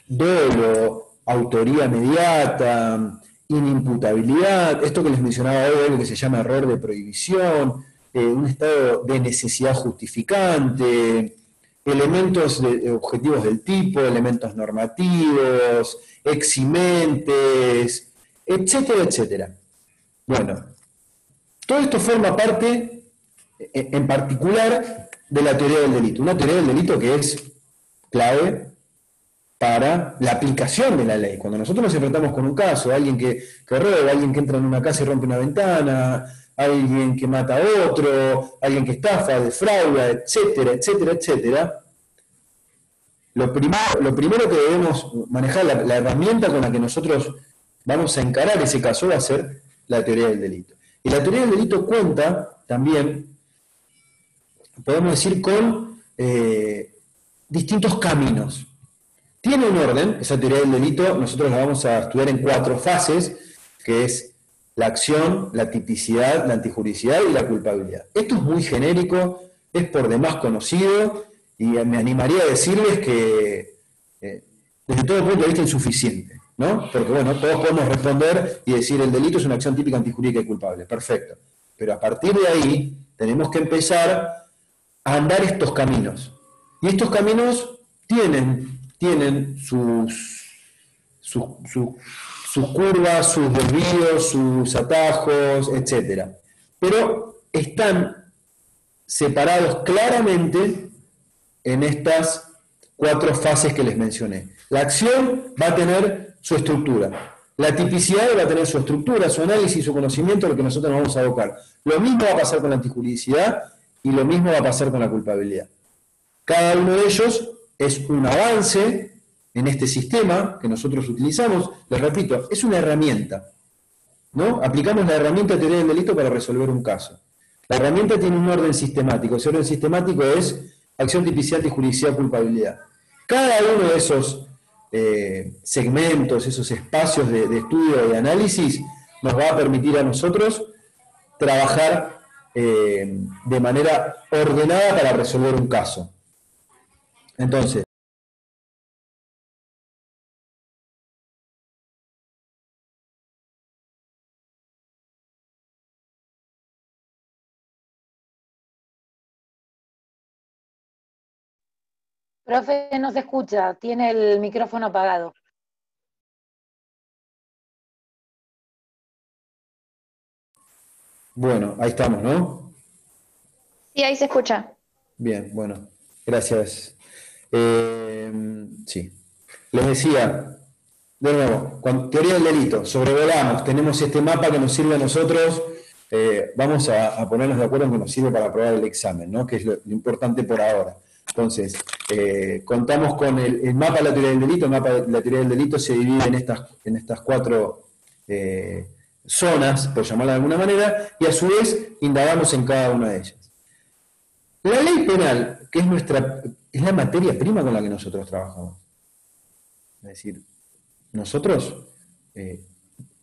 dolo, autoría mediata, inimputabilidad, esto que les mencionaba hoy, algo que se llama error de prohibición, eh, un estado de necesidad justificante, elementos de, objetivos del tipo, elementos normativos, eximentes, etcétera, etcétera. Bueno, todo esto forma parte, eh, en particular, de la teoría del delito. Una teoría del delito que es clave para la aplicación de la ley. Cuando nosotros nos enfrentamos con un caso, alguien que, que roba, alguien que entra en una casa y rompe una ventana, alguien que mata a otro, alguien que estafa, defrauda, etcétera, etcétera, etcétera, lo primero, que debemos manejar, la, la, herramienta con la que nosotros vamos a encarar ese caso va a ser la teoría del delito. Y la teoría del delito cuenta también, podemos decir, con eh, distintos caminos. Tiene un orden, esa teoría del delito, nosotros la vamos a estudiar en cuatro fases, que es la acción, la tipicidad, la antijuricidad y la culpabilidad. Esto es muy genérico, es por demás conocido y me animaría a decirles que eh, desde todo punto de vista insuficiente, ¿no? Porque bueno, todos podemos responder y decir el delito es una acción típica antijurídica y culpable, perfecto. Pero a partir de ahí tenemos que empezar a andar estos caminos. Y estos caminos tienen tienen sus, sus, curvas, sus desvíos, sus atajos, etc. Pero están separados claramente en estas cuatro fases que les mencioné. La acción va a tener su estructura. La tipicidad va a tener su estructura, su análisis, su conocimiento, lo que nosotros vamos a abocar. Lo mismo va a pasar con la antijuridicidad y lo mismo va a pasar con la culpabilidad. Cada uno de ellos es un avance en este sistema que nosotros utilizamos, les repito, es una herramienta. ¿no? Aplicamos la herramienta de teoría del delito para resolver un caso. La herramienta tiene un orden sistemático. Ese orden sistemático es acción tipicidad y jurisdicción culpabilidad. Cada uno de esos eh, segmentos, esos espacios de, estudio y análisis, nos va a permitir a nosotros trabajar eh, de manera ordenada para resolver un caso. Entonces, Profe, no se escucha, tiene el micrófono apagado. Bueno, ahí estamos, ¿no? Sí, ahí se escucha. Bien, bueno, gracias. Eh, sí. Les decía, de nuevo, con teoría del delito, sobrevolamos, tenemos este mapa que nos sirve a nosotros, eh, vamos a, ponernos de acuerdo en que nos sirve para aprobar el examen, ¿no? que es lo, importante por ahora. Entonces, eh, contamos con el, mapa de la teoría del delito, el mapa de la teoría del delito se divide en estas, en estas cuatro zonas, por llamarla de alguna manera, y a su vez indagamos en cada una de ellas. La ley penal, que es nuestra es la materia prima con la que nosotros trabajamos. Es decir, nosotros eh,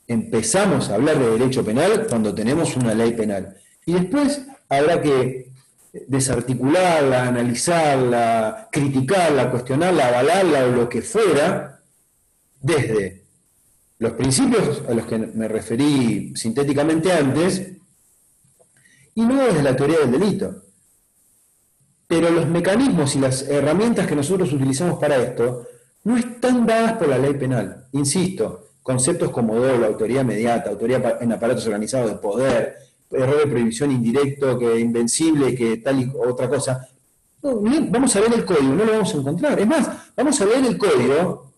empezamos a hablar de derecho penal cuando tenemos una ley penal. Y después habrá que desarticularla, analizarla, criticarla, cuestionarla, avalarla o lo que fuera, desde los principios a los que me referí sintéticamente antes, y no desde la teoría del delito. Pero los mecanismos y las herramientas que nosotros utilizamos para esto no están dadas por la ley penal. Insisto, conceptos como dolo, autoría inmediata, autoría en aparatos organizados de poder, error de prohibición indirecto, que invencible, que tal y otra cosa. vamos a ver el código, no lo vamos a encontrar. Es más, vamos a ver el código,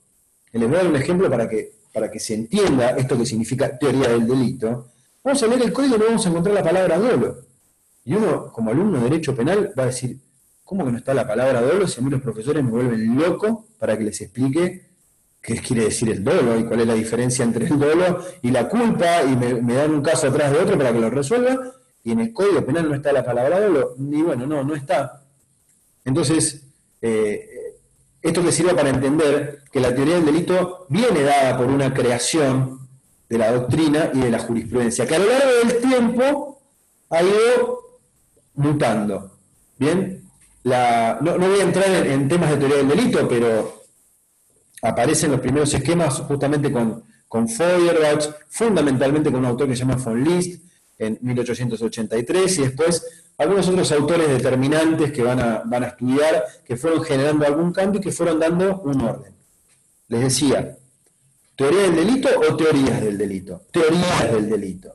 les voy a dar un ejemplo para que, para que se entienda esto que significa teoría del delito. Vamos a ver el código y no vamos a encontrar la palabra dolo. Y uno, como alumno de Derecho Penal, va a decir, ¿cómo que no está la palabra dolo si a mí los profesores me vuelven loco para que les explique qué quiere decir el dolo y cuál es la diferencia entre el dolo y la culpa y me, dan un caso atrás de otro para que lo resuelva y en el Código Penal no está la palabra dolo, ni bueno, no, no está. Entonces, eh, esto que sirve para entender que la teoría del delito viene dada por una creación de la doctrina y de la jurisprudencia, que a lo largo del tiempo ha ido mutando. ¿Bien? no, voy a entrar en, temas de teoría del delito, pero aparecen los primeros esquemas justamente con, con Feuerbach, fundamentalmente con un autor que se llama von List en 1883, y después algunos otros autores determinantes que van a, van a estudiar, que fueron generando algún cambio y que fueron dando un orden. Les decía, ¿teoría del delito o teorías del delito? Teorías del delito.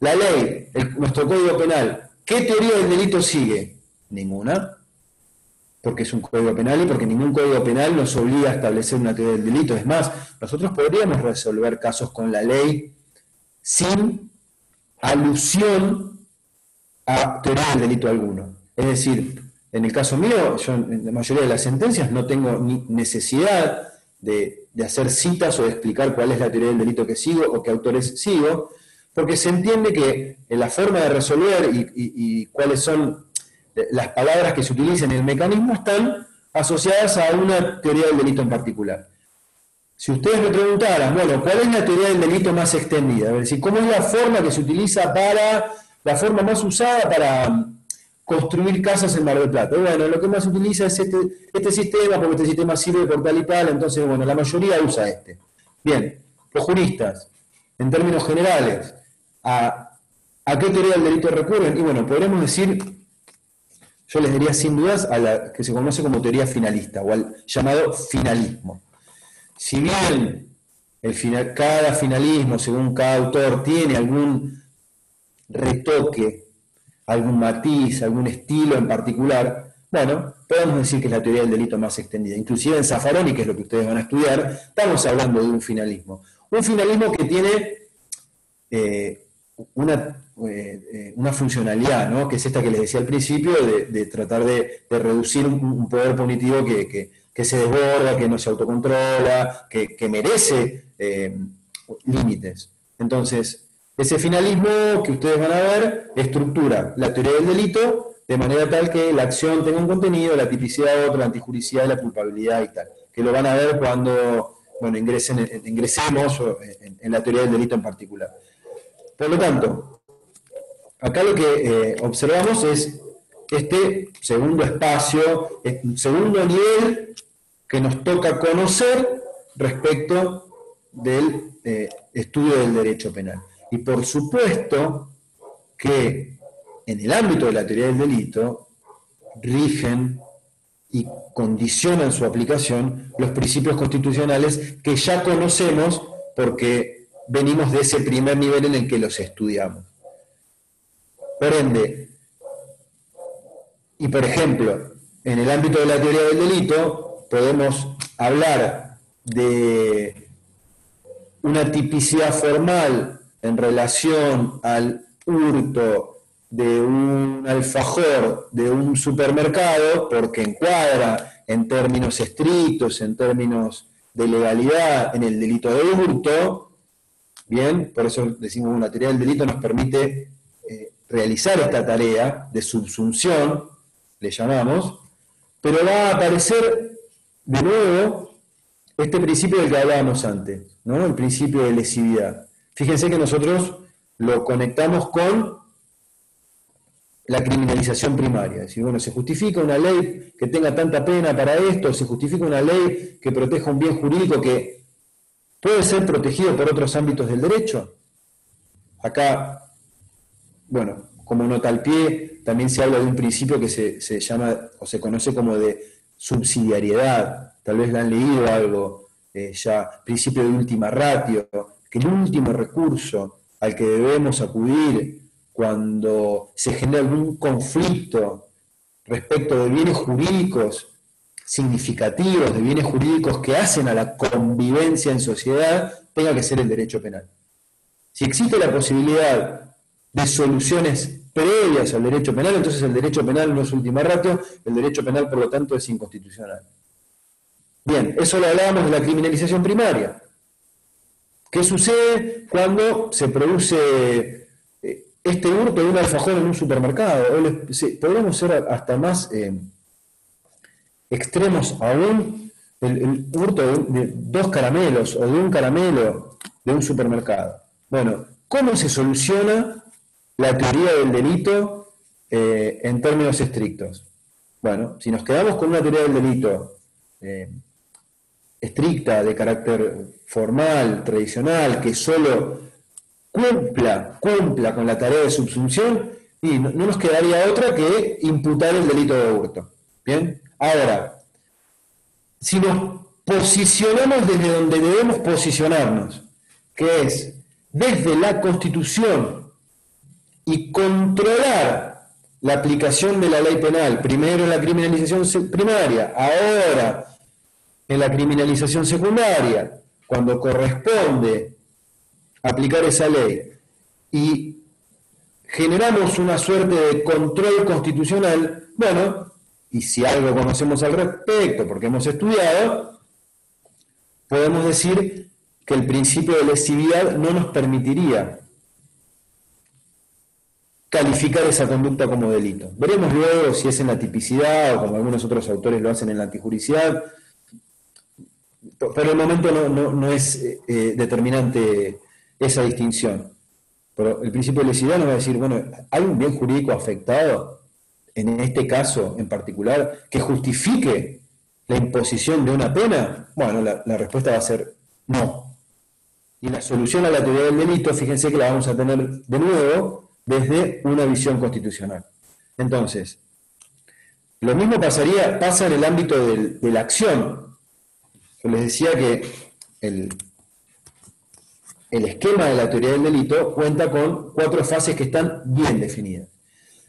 La ley, nuestro código penal, ¿qué teoría del delito sigue? Ninguna porque es un código penal y porque ningún código penal nos obliga a establecer una teoría del delito. Es más, nosotros podríamos resolver casos con la ley sin alusión a teoría del delito alguno. Es decir, en el caso mío, yo en la mayoría de las sentencias no tengo ni necesidad de, hacer citas o de explicar cuál es la teoría del delito que sigo o qué autores sigo, porque se entiende que la forma de resolver y cuáles son las palabras que se utilizan en el mecanismo están asociadas a una teoría del delito en particular. Si ustedes me preguntaran, bueno, ¿cuál es la teoría del delito más extendida? Es decir, ¿cómo es la forma que se utiliza para, la forma más usada para construir casas en Mar del Plata? Bueno, lo que más se utiliza es este, este sistema, porque este sistema sirve por tal y tal, entonces, bueno, la mayoría usa este. Bien, los juristas, en términos generales, ¿a, a qué teoría del delito recurren? Y bueno, podremos decir yo les diría sin dudas a la que se conoce como teoría finalista o al llamado finalismo. Si bien cada finalismo, según cada autor, tiene algún retoque, algún matiz, algún estilo en particular, bueno, podemos decir que es la teoría del delito más extendida. Inclusive en Zaffaroni, que es lo que ustedes van a estudiar, estamos hablando de un finalismo. Un finalismo que tiene eh, una eh, eh, una funcionalidad, ¿no? que es esta que les decía al principio, de, tratar de, reducir un, poder punitivo que, se desborda, que no se autocontrola, que, merece eh, límites. Entonces, ese finalismo que ustedes van a ver estructura la teoría del delito de manera tal que la acción tenga un contenido, la tipicidad otro, la antijuricidad, la culpabilidad y tal, que lo van a ver cuando bueno, ingresen, ingresemos en, en la teoría del delito en particular. Por lo tanto, acá lo que eh, observamos es este segundo espacio, este segundo nivel que nos toca conocer respecto del eh, estudio del derecho penal. Y por supuesto que en el ámbito de la teoría del delito rigen y condicionan su aplicación los principios constitucionales que ya conocemos porque venimos de ese primer nivel en el que los estudiamos. Por ende, y por ejemplo, en el ámbito de la teoría del delito, podemos hablar de una tipicidad formal en relación al hurto de un alfajor de un supermercado, porque encuadra en términos estrictos, en términos de legalidad, en el delito de hurto, bien, por eso decimos una teoría del delito nos permite realizar esta tarea de subsunción, le llamamos, pero va a aparecer de nuevo este principio del que hablábamos antes, ¿no? el principio de lesividad. Fíjense que nosotros lo conectamos con la criminalización primaria. Es decir, bueno, se justifica una ley que tenga tanta pena para esto, se justifica una ley que proteja un bien jurídico que puede ser protegido por otros ámbitos del derecho. Acá bueno, como nota al pie, también se habla de un principio que se, llama o se conoce como de subsidiariedad. Tal vez la han leído algo eh, ya principio de última ratio, que el último recurso al que debemos acudir cuando se genera algún conflicto respecto de bienes jurídicos significativos, de bienes jurídicos que hacen a la convivencia en sociedad, tenga que ser el derecho penal. Si existe la posibilidad de soluciones previas al derecho penal, entonces el derecho penal no es última ratio, el derecho penal por lo tanto es inconstitucional. Bien, eso lo hablábamos de la criminalización primaria. ¿Qué sucede cuando se produce eh, este hurto de un alfajor en un supermercado? podríamos ser hasta más eh, extremos aún, el, hurto de, dos caramelos o de un caramelo de un supermercado. Bueno, ¿cómo se soluciona la teoría del delito eh, en términos estrictos? Bueno, si nos quedamos con una teoría del delito estricta, de carácter formal, tradicional, que solo cumpla, cumpla con la tarea de subsunción, y no, nos quedaría otra que imputar el delito de hurto. ¿Bien? Ahora, si nos posicionamos desde donde debemos posicionarnos, que es desde la Constitución y controlar la aplicación de la ley penal, primero en la criminalización primaria, ahora en la criminalización secundaria, cuando corresponde aplicar esa ley, y generamos una suerte de control constitucional, bueno, y si algo conocemos al respecto, porque hemos estudiado, podemos decir que el principio de lesividad no nos permitiría calificar esa conducta como delito. Veremos luego si es en la tipicidad o como algunos otros autores lo hacen en la antijuricidad, por el momento no, es eh, eh, determinante esa distinción. Pero el principio de lesividad nos va a decir, bueno, ¿hay un bien jurídico afectado en este caso en particular que justifique la imposición de una pena? Bueno, la, la respuesta va a ser no. Y la solución a la teoría del delito, fíjense que la vamos a tener de nuevo desde una visión constitucional. Entonces, lo mismo pasaría, pasa en el ámbito de la acción. Yo les decía que el, el esquema de la teoría del delito cuenta con cuatro fases que están bien definidas.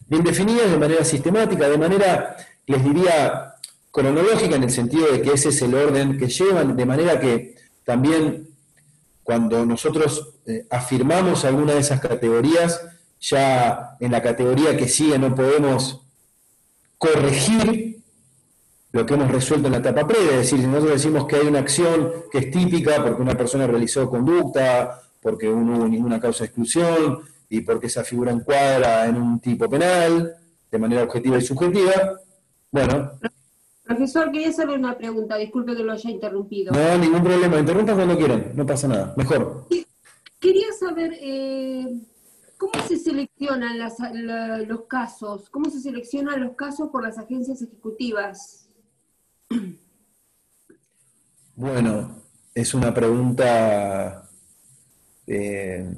Bien definidas de manera sistemática, de manera, les diría, cronológica, en el sentido de que ese es el orden que llevan, de manera que también cuando nosotros eh, afirmamos alguna de esas categorías, ya en la categoría que sigue no podemos corregir lo que hemos resuelto en la etapa previa, es decir, si nosotros decimos que hay una acción que es típica porque una persona realizó conducta, porque no hubo ninguna causa de exclusión y porque esa figura encuadra en un tipo penal de manera objetiva y subjetiva, bueno. Profesor, quería hacerle una pregunta, disculpe que lo haya interrumpido. No, ningún problema, interrumpan cuando quieran, no pasa nada, mejor. Quería saber eh, cómo se seleccionan los casos, cómo se seleccionan los casos por las agencias ejecutivas. Bueno, es una pregunta eh,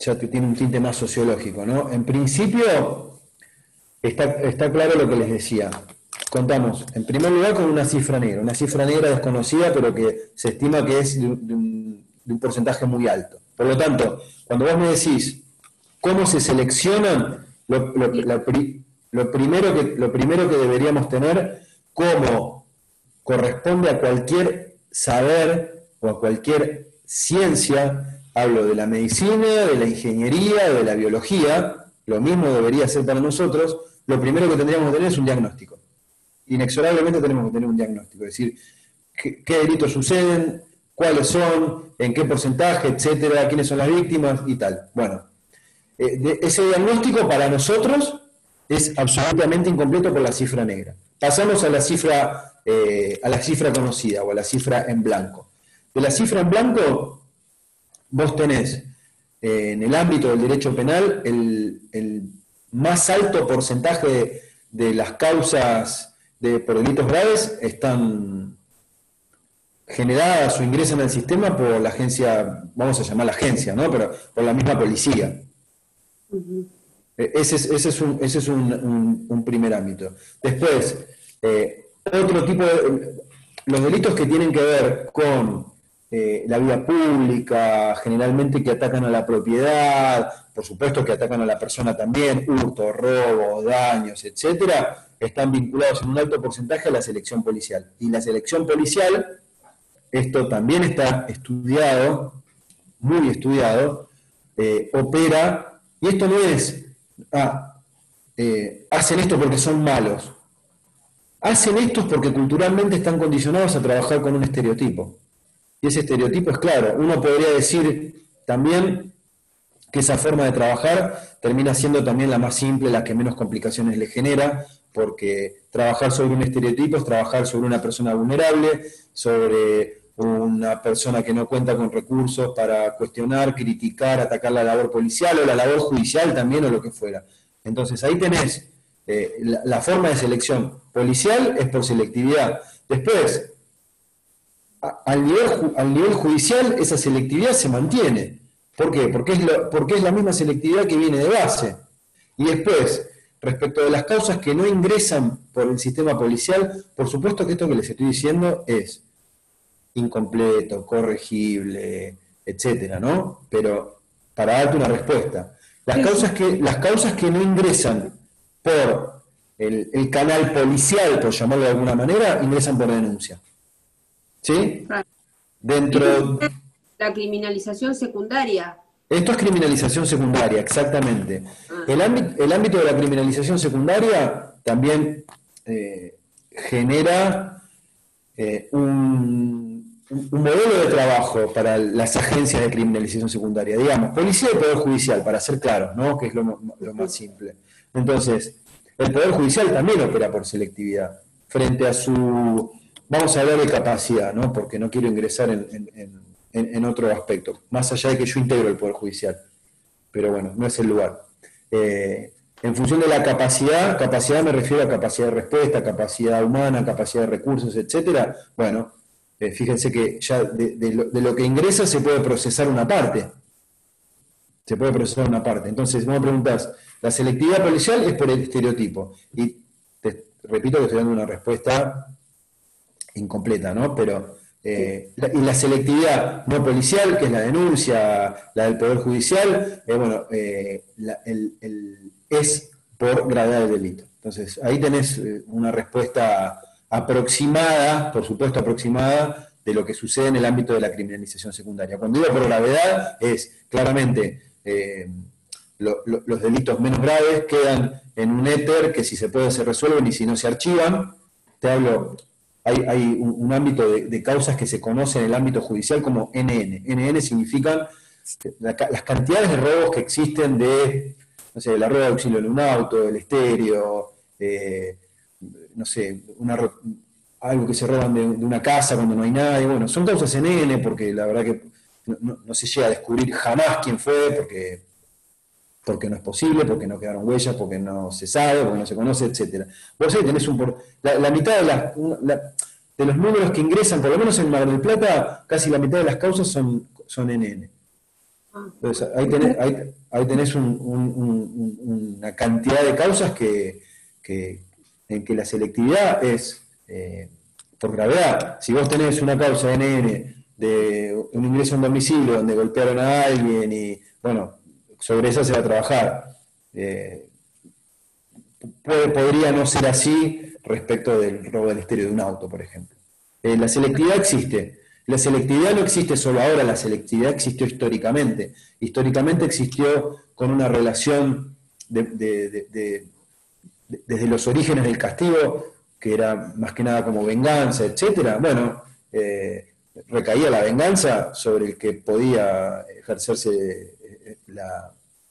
ya tiene un tinte más sociológico, ¿no? En principio, está, claro lo que les decía. Contamos, en primer lugar, con una cifra negra, una cifra negra desconocida, pero que se estima que es de, un, porcentaje muy alto. Por lo tanto, cuando vos me decís cómo se seleccionan, lo, primero que, deberíamos tener, como corresponde a cualquier saber o a cualquier ciencia, hablo de la medicina, de la ingeniería, de la biología, lo mismo debería ser para nosotros, lo primero que tendríamos que tener es un diagnóstico. Inexorablemente tenemos que tener un diagnóstico, es decir, qué, delitos suceden, cuáles son, en qué porcentaje, etcétera, quiénes son las víctimas y tal. Bueno, eh, ese diagnóstico para nosotros es absolutamente incompleto por la cifra negra. Pasamos a la cifra, eh, a la cifra conocida o a la cifra en blanco. De la cifra en blanco, vos tenés eh, en el ámbito del derecho penal el, más alto porcentaje de, las causas de, por delitos graves están generadas o ingresan al sistema por la agencia, vamos a llamar la agencia, ¿no? Pero por la misma policía. Eh, ese es, un, ese es un, primer ámbito. Después, eh, otro tipo de... los delitos que tienen que ver con eh, la vida pública, generalmente que atacan a la propiedad, por supuesto que atacan a la persona también, hurto, robo, daños, etcétera, están vinculados en un alto porcentaje a la selección policial. Y la selección policial, esto también está estudiado, muy estudiado, eh, opera, y esto no es, ah, eh, hacen esto porque son malos, hacen esto porque culturalmente están condicionados a trabajar con un estereotipo. Y ese estereotipo es claro. Uno podría decir también que esa forma de trabajar termina siendo también la más simple, la que menos complicaciones le genera, porque trabajar sobre un estereotipo es trabajar sobre una persona vulnerable, sobre una persona que no cuenta con recursos para cuestionar, criticar, atacar la labor policial o la labor judicial también o lo que fuera. Entonces ahí tenés eh, la, forma de selección policial es por selectividad. Después, al nivel, al nivel judicial esa selectividad se mantiene. ¿Por qué? Porque es, porque es la misma selectividad que viene de base. Y después, respecto de las causas que no ingresan por el sistema policial, por supuesto que esto que les estoy diciendo es incompleto, corregible, etcétera, ¿no? Pero para darte una respuesta. Las causas que, las causas que no ingresan por el, el canal policial, por llamarlo de alguna manera, ingresan por denuncia. ¿Sí? Dentro... La criminalización secundaria. Esto es criminalización secundaria, exactamente. Ah. El, ámbito, el ámbito de la criminalización secundaria también eh, genera eh, un, un, modelo de trabajo para las agencias de criminalización secundaria, digamos, policía y poder judicial, para ser claros, ¿no? que es lo, lo más simple. Entonces, el poder judicial también opera por selectividad frente a su Vamos a hablar de capacidad, ¿no? porque no quiero ingresar en, otro aspecto, más allá de que yo integro el Poder Judicial, pero bueno, no es el lugar. Eh, en función de la capacidad, capacidad me refiero a capacidad de respuesta, capacidad humana, capacidad de recursos, etcétera. Bueno, eh, fíjense que ya de, lo, de, lo, que ingresa se puede procesar una parte. Se puede procesar una parte. Entonces, vos me preguntás, la selectividad policial es por el estereotipo. Y te repito que estoy dando una respuesta incompleta, ¿no? Pero, eh, y la selectividad no policial, que es la denuncia, la del Poder Judicial, eh, bueno, es por gravedad del delito. Entonces, ahí tenés una respuesta aproximada, por supuesto aproximada, de lo que sucede en el ámbito de la criminalización secundaria. Cuando digo por gravedad, es claramente los delitos menos graves quedan en un éter que si se puede se resuelven y si no se archivan. Te hablo hay, un, ámbito de, causas que se conoce en el ámbito judicial como NN. NN significan las cantidades de robos que existen de, no sé, la rueda de auxilio en un auto, el estéreo, eh, no sé, algo que se roban de, una casa cuando no hay nadie. Bueno, son causas NN porque la verdad que no se llega a descubrir jamás quién fue, porque porque no es posible, porque no quedaron huellas, porque no se sabe, porque no se conoce, etcétera. Vos ahí tenés un por, la, mitad de, de, los números que ingresan, por lo menos en Mar del Plata, casi la mitad de las causas son, son NN. Entonces, ahí tenés, ahí, tenés una cantidad de causas que, en que la selectividad es eh, por gravedad. Si vos tenés una causa NN de un ingreso un domicilio donde golpearon a alguien y, bueno, sobre eso se va a trabajar. Eh, puede, podría no ser así respecto del robo del estéreo de un auto, por ejemplo. Eh, la selectividad existe. La selectividad no existe solo ahora, la selectividad existió históricamente. Históricamente existió con una relación desde los orígenes del castigo, que era más que nada como venganza, etc. Bueno, eh, recaía la venganza sobre el que podía ejercerse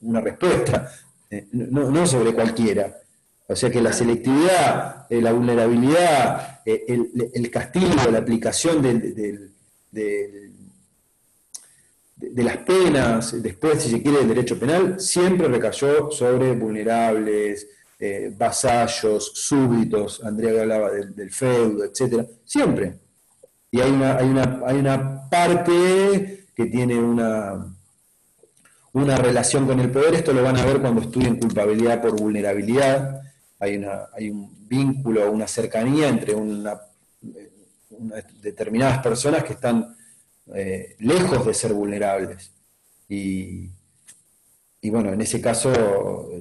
una respuesta, eh, no, sobre cualquiera. O sea que la selectividad, eh, la vulnerabilidad, eh, el, castigo, la aplicación de, las penas, después, si se quiere, del derecho penal, siempre recayó sobre vulnerables, vasallos, súbditos, Andrea hablaba del, feudo, etcétera, siempre. Y hay una, hay una, hay una parte que tiene una, una relación con el poder, esto lo van a ver cuando estudien culpabilidad por vulnerabilidad, hay, una, hay un vínculo, una cercanía entre una, determinadas personas que están eh, lejos de ser vulnerables. Y, bueno, en ese caso,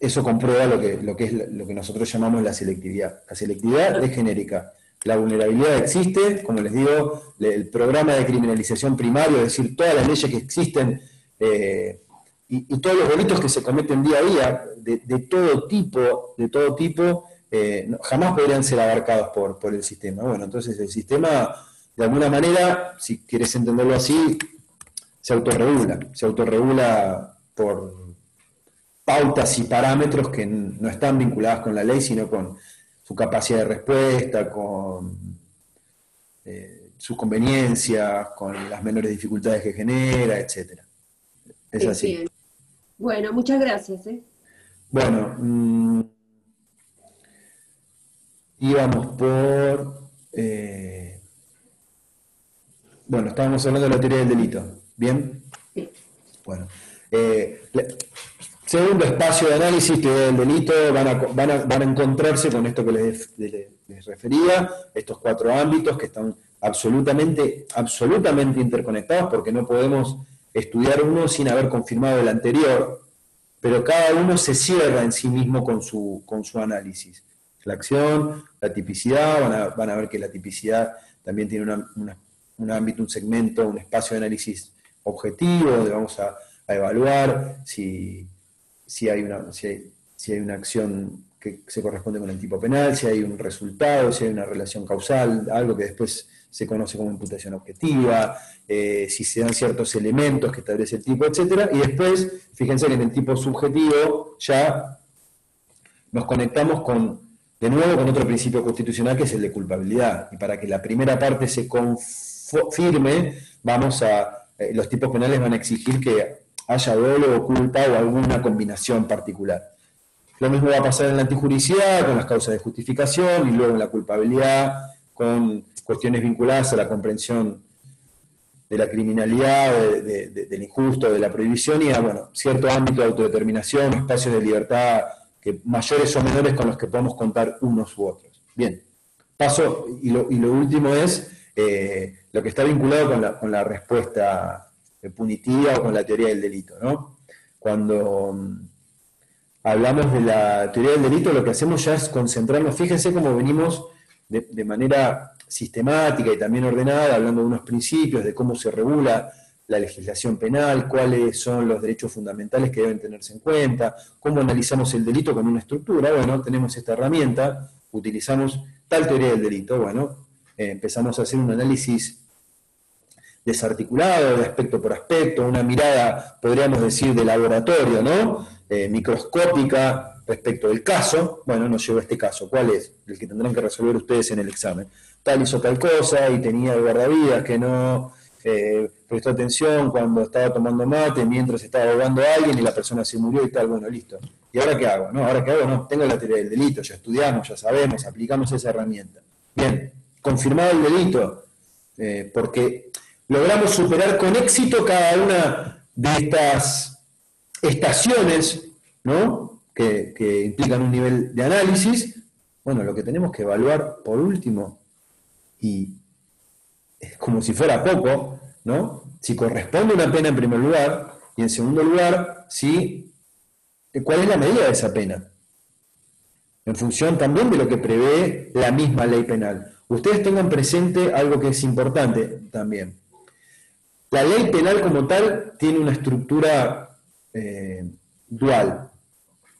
eso comprueba lo que, lo que es lo que nosotros llamamos la selectividad. La selectividad es genérica. La vulnerabilidad existe, como les digo, el programa de criminalización primario, es decir, todas las leyes que existen eh, y, todos los delitos que se cometen día a día, de, todo tipo, de todo tipo, eh, jamás podrían ser abarcados por, por el sistema. Bueno, entonces el sistema, de alguna manera, si quieres entenderlo así, se autorregula, se autorregula por pautas y parámetros que no están vinculadas con la ley, sino con su capacidad de respuesta, con eh, sus conveniencias, con las menores dificultades que genera, etcétera. Es así. Bueno, muchas gracias. ¿eh? Bueno, mmm, íbamos por... Eh, bueno, estábamos hablando de la teoría del delito. ¿Bien? Sí. Bueno. Eh, segundo espacio de análisis, teoría del delito, van a, van, a, van a encontrarse con esto que les, les, refería, estos cuatro ámbitos que están absolutamente, absolutamente interconectados porque no podemos estudiar uno sin haber confirmado el anterior, pero cada uno se cierra en sí mismo con su, con su análisis. La acción, la tipicidad, van a, van a ver que la tipicidad también tiene un ámbito, un segmento, un espacio de análisis objetivo, donde vamos a, evaluar si, si, hay una, si, hay, una acción que se corresponde con el tipo penal, si hay un resultado, si hay una relación causal, algo que después se conoce como imputación objetiva, eh, si se dan ciertos elementos que establece el tipo, etc. Y después, fíjense que en el tipo subjetivo ya nos conectamos con, de nuevo con otro principio constitucional que es el de culpabilidad. Y para que la primera parte se confirme, vamos a, eh, los tipos penales van a exigir que haya dolo o culpa o alguna combinación particular. Lo mismo va a pasar en la antijuricidad, con las causas de justificación, y luego en la culpabilidad, con cuestiones vinculadas a la comprensión de la criminalidad, del injusto, de la prohibición y a bueno, cierto ámbito de autodeterminación, espacios de libertad que mayores o menores con los que podemos contar unos u otros. Bien, paso, y lo, último es eh, lo que está vinculado con la, con la respuesta punitiva o con la teoría del delito. ¿no? Cuando mm, hablamos de la teoría del delito, lo que hacemos ya es concentrarnos, fíjense cómo venimos de, de manera sistemática y también ordenada, hablando de unos principios, de cómo se regula la legislación penal, cuáles son los derechos fundamentales que deben tenerse en cuenta, cómo analizamos el delito con una estructura. Bueno, tenemos esta herramienta, utilizamos tal teoría del delito, bueno, eh, empezamos a hacer un análisis desarticulado, de aspecto por aspecto, una mirada, podríamos decir, de laboratorio, ¿no? Eh, microscópica respecto del caso. Bueno, nos lleva este caso. ¿Cuál es? El que tendrán que resolver ustedes en el examen tal hizo tal cosa y tenía guardavidas que no eh, prestó atención cuando estaba tomando mate mientras estaba ahogando a alguien y la persona se murió y tal, bueno, listo. ¿Y ahora qué hago? No, ahora qué hago, no, tengo la teoría del delito, ya estudiamos, ya sabemos, aplicamos esa herramienta. Bien, confirmado el delito, eh, porque logramos superar con éxito cada una de estas estaciones, ¿no? Que, implican un nivel de análisis. Bueno, lo que tenemos que evaluar por último y es como si fuera poco, ¿no? Si corresponde una pena en primer lugar, y en segundo lugar, si, ¿cuál es la medida de esa pena? En función también de lo que prevé la misma ley penal. Ustedes tengan presente algo que es importante también. La ley penal como tal tiene una estructura eh, dual.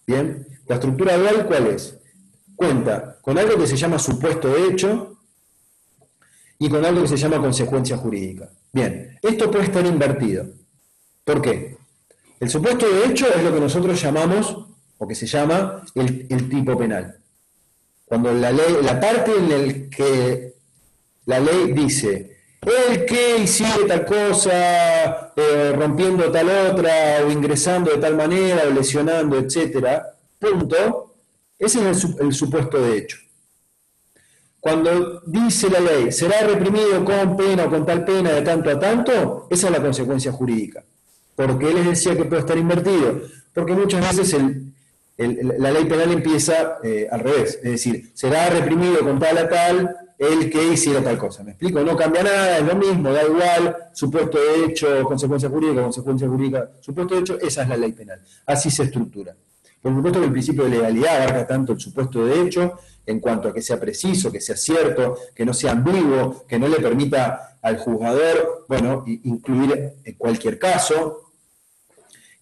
¿Bien? La estructura dual, ¿cuál es? Cuenta con algo que se llama supuesto de hecho, y con algo que se llama consecuencia jurídica. Bien, esto puede estar invertido. ¿Por qué? El supuesto de hecho es lo que nosotros llamamos, o que se llama, el, tipo penal. Cuando la ley, la parte en la que la ley dice, el que hiciera tal cosa, eh, rompiendo tal otra, o ingresando de tal manera, o lesionando, etcétera, punto, ese es el supuesto de hecho. Cuando dice la ley, será reprimido con pena o con tal pena de tanto a tanto, esa es la consecuencia jurídica. Porque él les decía que puede estar invertido. Porque muchas veces la ley penal empieza eh, al revés, es decir, será reprimido con tal a tal el que hiciera tal cosa. ¿Me explico? No cambia nada, es lo mismo, da igual, supuesto de hecho, consecuencia jurídica, consecuencia jurídica, supuesto de hecho, esa es la ley penal. Así se estructura. Por supuesto que el principio de legalidad abarca tanto el supuesto de hecho en cuanto a que sea preciso, que sea cierto, que no sea ambiguo, que no le permita al juzgador, bueno, incluir cualquier caso.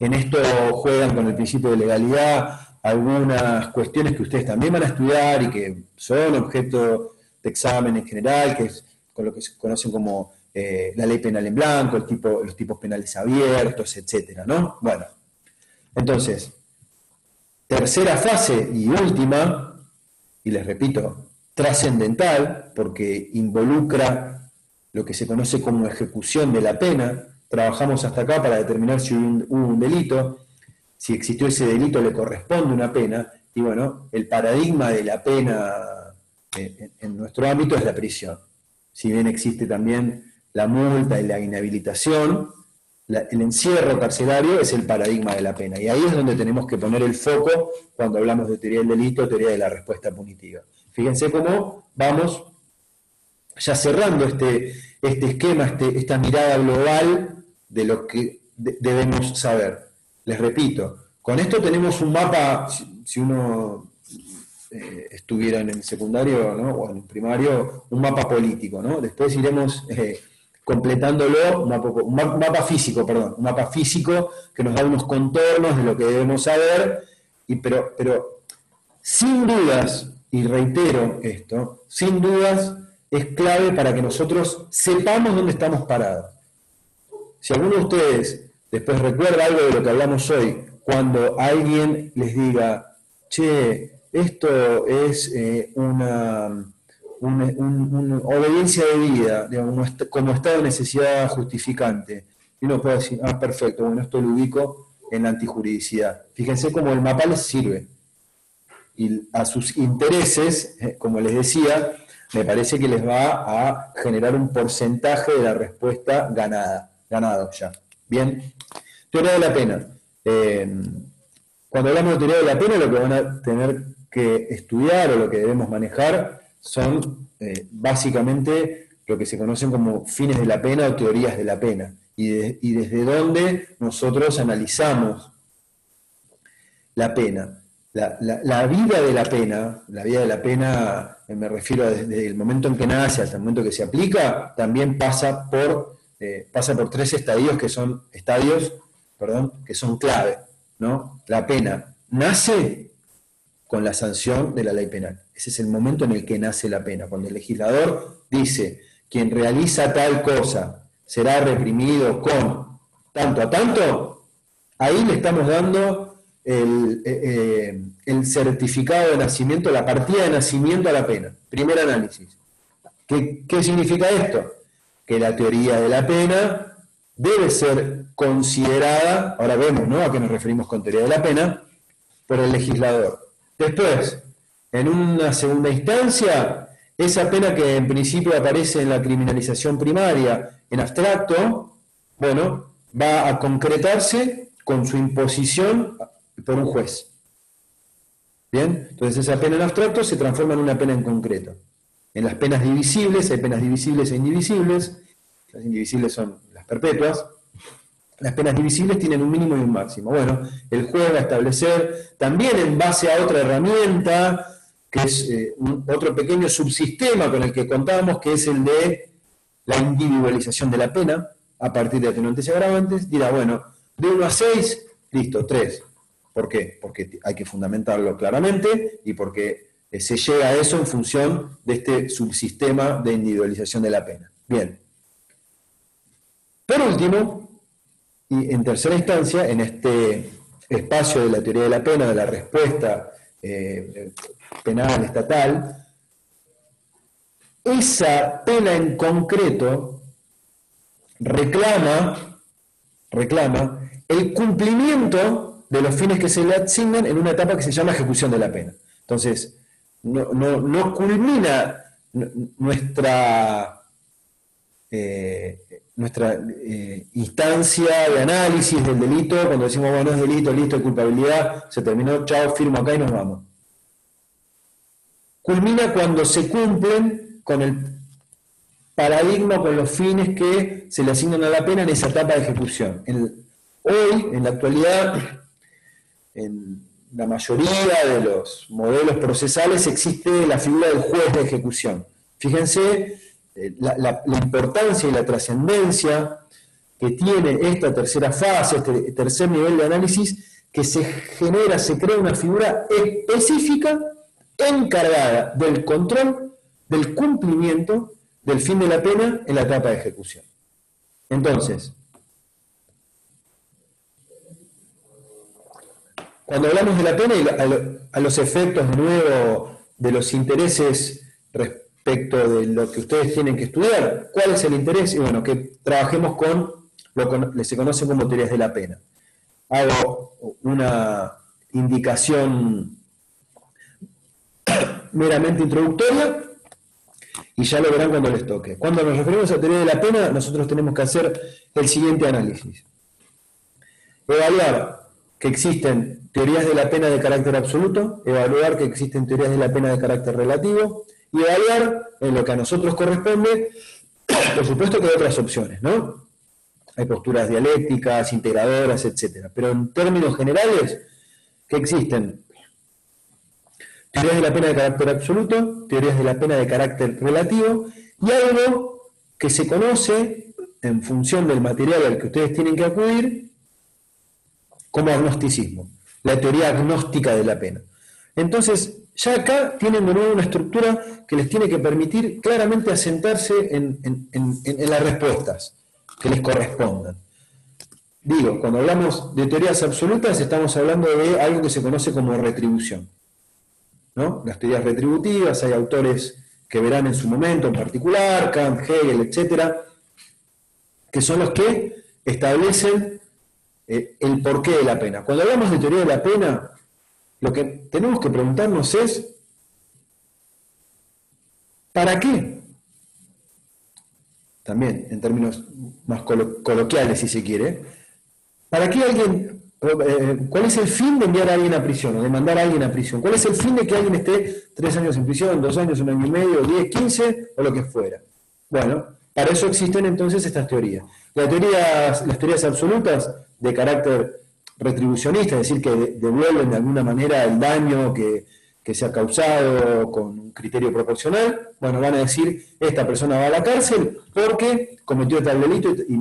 En esto juegan con el principio de legalidad algunas cuestiones que ustedes también van a estudiar y que son objeto de examen en general, que es con lo que se conocen como eh, la ley penal en blanco, el tipo, los tipos penales abiertos, etcétera, ¿no? Bueno, entonces, tercera fase y última, y les repito, trascendental, porque involucra lo que se conoce como ejecución de la pena. Trabajamos hasta acá para determinar si hubo un delito, si existió ese delito le corresponde una pena, y bueno, el paradigma de la pena en, nuestro ámbito es la prisión. Si bien existe también la multa y la inhabilitación, el encierro carcelario es el paradigma de la pena. Y ahí es donde tenemos que poner el foco cuando hablamos de teoría del delito, teoría de la respuesta punitiva. Fíjense cómo vamos ya cerrando este, este esquema, este, esta mirada global de lo que debemos saber. Les repito, con esto tenemos un mapa, si uno eh, estuviera en el secundario o en el primario, un mapa político. ¿no? Después iremos eh, completándolo, un mapa, físico, perdón, un mapa físico que nos da unos contornos de lo que debemos saber, y, pero, pero sin dudas, y reitero esto, sin dudas es clave para que nosotros sepamos dónde estamos parados. Si alguno de ustedes después recuerda algo de lo que hablamos hoy, cuando alguien les diga, che, esto es eh, una, obediencia de vida, como estado de necesidad justificante. Y uno puede decir, ah, perfecto, bueno, esto lo ubico en la antijuridicidad. Fíjense cómo el mapa les sirve. Y a sus intereses, eh, como les decía, me parece que les va a generar un porcentaje de la respuesta ganada, ganado ya. Bien, teoría de la pena. Eh, cuando hablamos de teoría de la pena, lo que van a tener que estudiar o lo que debemos manejar son eh, básicamente lo que se conocen como fines de la pena o teorías de la pena, y, desde dónde nosotros analizamos la pena. La, vida de la pena, la vida de la pena, eh, me refiero desde el momento en que nace hasta el momento que se aplica, también pasa por, eh, pasa por tres estadios que son estadios, perdón, que son clave. ¿no? La pena nace con la sanción de la ley penal. Ese es el momento en el que nace la pena, cuando el legislador dice, quien realiza tal cosa será reprimido con tanto a tanto, ahí le estamos dando el, eh, eh, certificado de nacimiento, la partida de nacimiento a la pena. Primer análisis. ¿Qué, ¿Qué significa esto? Que la teoría de la pena debe ser considerada, ahora vemos ¿no? a qué nos referimos con teoría de la pena, por el legislador. Después, en una segunda instancia, esa pena que en principio aparece en la criminalización primaria en abstracto, bueno, va a concretarse con su imposición por un juez. Bien, entonces esa pena en abstracto se transforma en una pena en concreto. En las penas divisibles hay penas divisibles e indivisibles. Las indivisibles son las perpetuas, las penas divisibles tienen un mínimo y un máximo. Bueno, el juez va a establecer también en base a otra herramienta, que es eh, otro pequeño subsistema con el que contábamos, que es el de la individualización de la pena, a partir de atenuantes y agravantes, dirá, bueno, de 1 a 6, listo, 3. ¿Por qué? Porque hay que fundamentarlo claramente y porque se llega a eso en función de este subsistema de individualización de la pena. Bien. Por último, y en tercera instancia, en este espacio de la teoría de la pena, de la respuesta eh, penal estatal, esa pena en concreto reclama, reclama el cumplimiento de los fines que se le asignan en una etapa que se llama ejecución de la pena. Entonces, no, culmina nuestra, eh, nuestra eh, instancia de análisis del delito, cuando decimos, bueno, es delito, listo, culpabilidad, se terminó, chao, firmo acá y nos vamos. Culmina cuando se cumplen con el paradigma, con los fines que se le asignan a la pena en esa etapa de ejecución. hoy, en la actualidad, en la mayoría de los modelos procesales existe la figura del juez de ejecución. Fíjense eh, la, importancia y la trascendencia que tiene esta tercera fase, este tercer nivel de análisis, que se genera, se crea una figura específica encargada del control, del cumplimiento del fin de la pena en la etapa de ejecución. Entonces, cuando hablamos de la pena y a, los efectos de nuevo de los intereses respecto de lo que ustedes tienen que estudiar, ¿cuál es el interés? Y bueno, que trabajemos con lo que se conoce como teorías de la pena. Hago una indicación meramente introductoria y ya lo verán cuando les toque. Cuando nos referimos a teoría de la pena, nosotros tenemos que hacer el siguiente análisis. Evaluar que existen teorías de la pena de carácter absoluto, evaluar que existen teorías de la pena de carácter relativo, y evaluar en lo que a nosotros corresponde, por supuesto que hay otras opciones, ¿no? Hay posturas dialécticas, integradoras, etc. Pero en términos generales, que existen teorías de la pena de carácter absoluto, teorías de la pena de carácter relativo, y algo que se conoce en función del material al que ustedes tienen que acudir como agnosticismo, la teoría agnóstica de la pena. Entonces, ya acá tienen de nuevo una estructura que les tiene que permitir claramente asentarse en, las respuestas que les correspondan. Digo, cuando hablamos de teorías absolutas, estamos hablando de algo que se conoce como retribución. Las teorías retributivas, hay autores que verán en su momento en particular, Kant, Hegel, etcétera, que son los que establecen eh, el porqué de la pena. Cuando hablamos de teoría de la pena, lo que tenemos que preguntarnos es, ¿para qué? También en términos más coloquiales, si se quiere, ¿para qué alguien eh, ¿Cuál es el fin de enviar a alguien a prisión o de mandar a alguien a prisión? ¿Cuál es el fin de que alguien esté tres años en prisión, dos años, un año y medio, diez, quince o lo que fuera? Bueno, para eso existen entonces estas teorías. Las teorías, las teorías absolutas de carácter retribucionista, es decir, que devuelven de alguna manera el daño que, se ha causado con un criterio proporcional, bueno, van a decir, esta persona va a la cárcel porque cometió tal delito y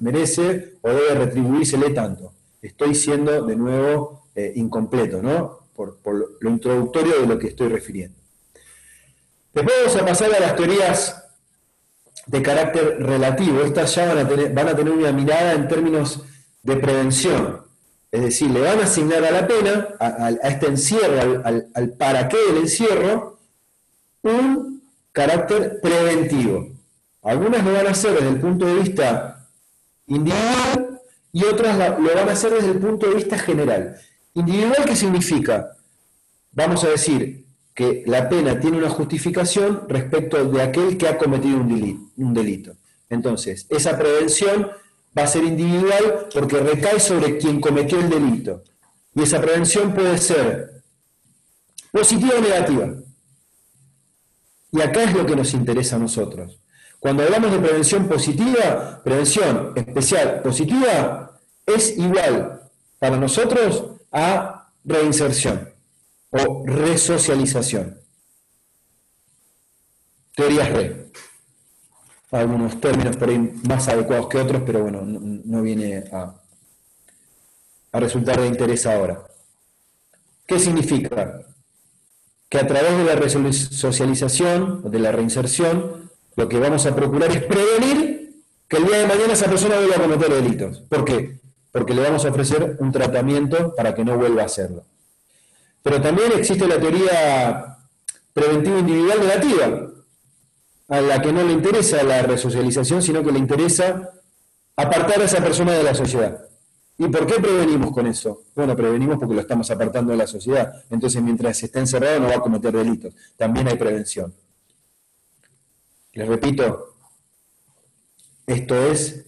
merece o debe retribuírsele tanto estoy siendo de nuevo eh, incompleto, ¿no? Por, lo introductorio de lo que estoy refiriendo. Después vamos a pasar a las teorías de carácter relativo. Estas ya van a tener, van a tener una mirada en términos de prevención. Es decir, le van a asignar a la pena, a, este encierro, al, al para qué del encierro, un carácter preventivo. Algunas lo van a hacer desde el punto de vista individual y otras lo van a hacer desde el punto de vista general. Individual, ¿qué significa? Vamos a decir que la pena tiene una justificación respecto de aquel que ha cometido un delito. Entonces, esa prevención va a ser individual porque recae sobre quien cometió el delito. Y esa prevención puede ser positiva o negativa. Y acá es lo que nos interesa a nosotros. Cuando hablamos de prevención positiva, prevención especial positiva es igual para nosotros a reinserción o resocialización. Teorías re. Algunos términos por ahí más adecuados que otros, pero bueno, no, viene a, resultar de interés ahora. ¿Qué significa? Que a través de la resocialización o de la reinserción lo que vamos a procurar es prevenir que el día de mañana esa persona vuelva a cometer delitos. ¿Por qué? Porque le vamos a ofrecer un tratamiento para que no vuelva a hacerlo. Pero también existe la teoría preventiva individual negativa, a la que no le interesa la resocialización, sino que le interesa apartar a esa persona de la sociedad. ¿Y por qué prevenimos con eso? Bueno, prevenimos porque lo estamos apartando de la sociedad. Entonces, mientras esté encerrado, no va a cometer delitos. También hay prevención. Les repito, Esto es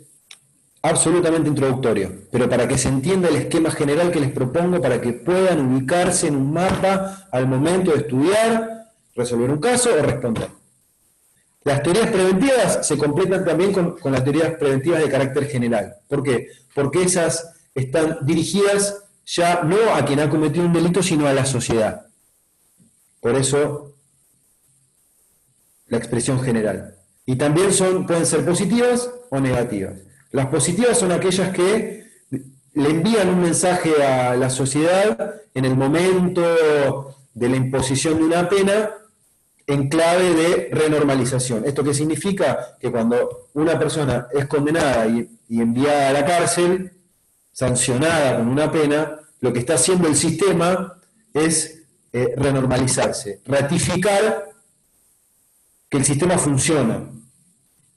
absolutamente introductorio, pero para que se entienda el esquema general que les propongo, para que puedan ubicarse en un mapa al momento de estudiar, resolver un caso o responder. Las teorías preventivas se completan también con, las teorías preventivas de carácter general. ¿Por qué? Porque esas están dirigidas ya no a quien ha cometido un delito, sino a la sociedad. Por eso, la expresión general. Y también son, pueden ser positivas o negativas. Las positivas son aquellas que le envían un mensaje a la sociedad en el momento de la imposición de una pena en clave de renormalización. ¿Esto qué significa? Que cuando una persona es condenada y, enviada a la cárcel, sancionada con una pena, lo que está haciendo el sistema es eh, renormalizarse, ratificar que el sistema funciona.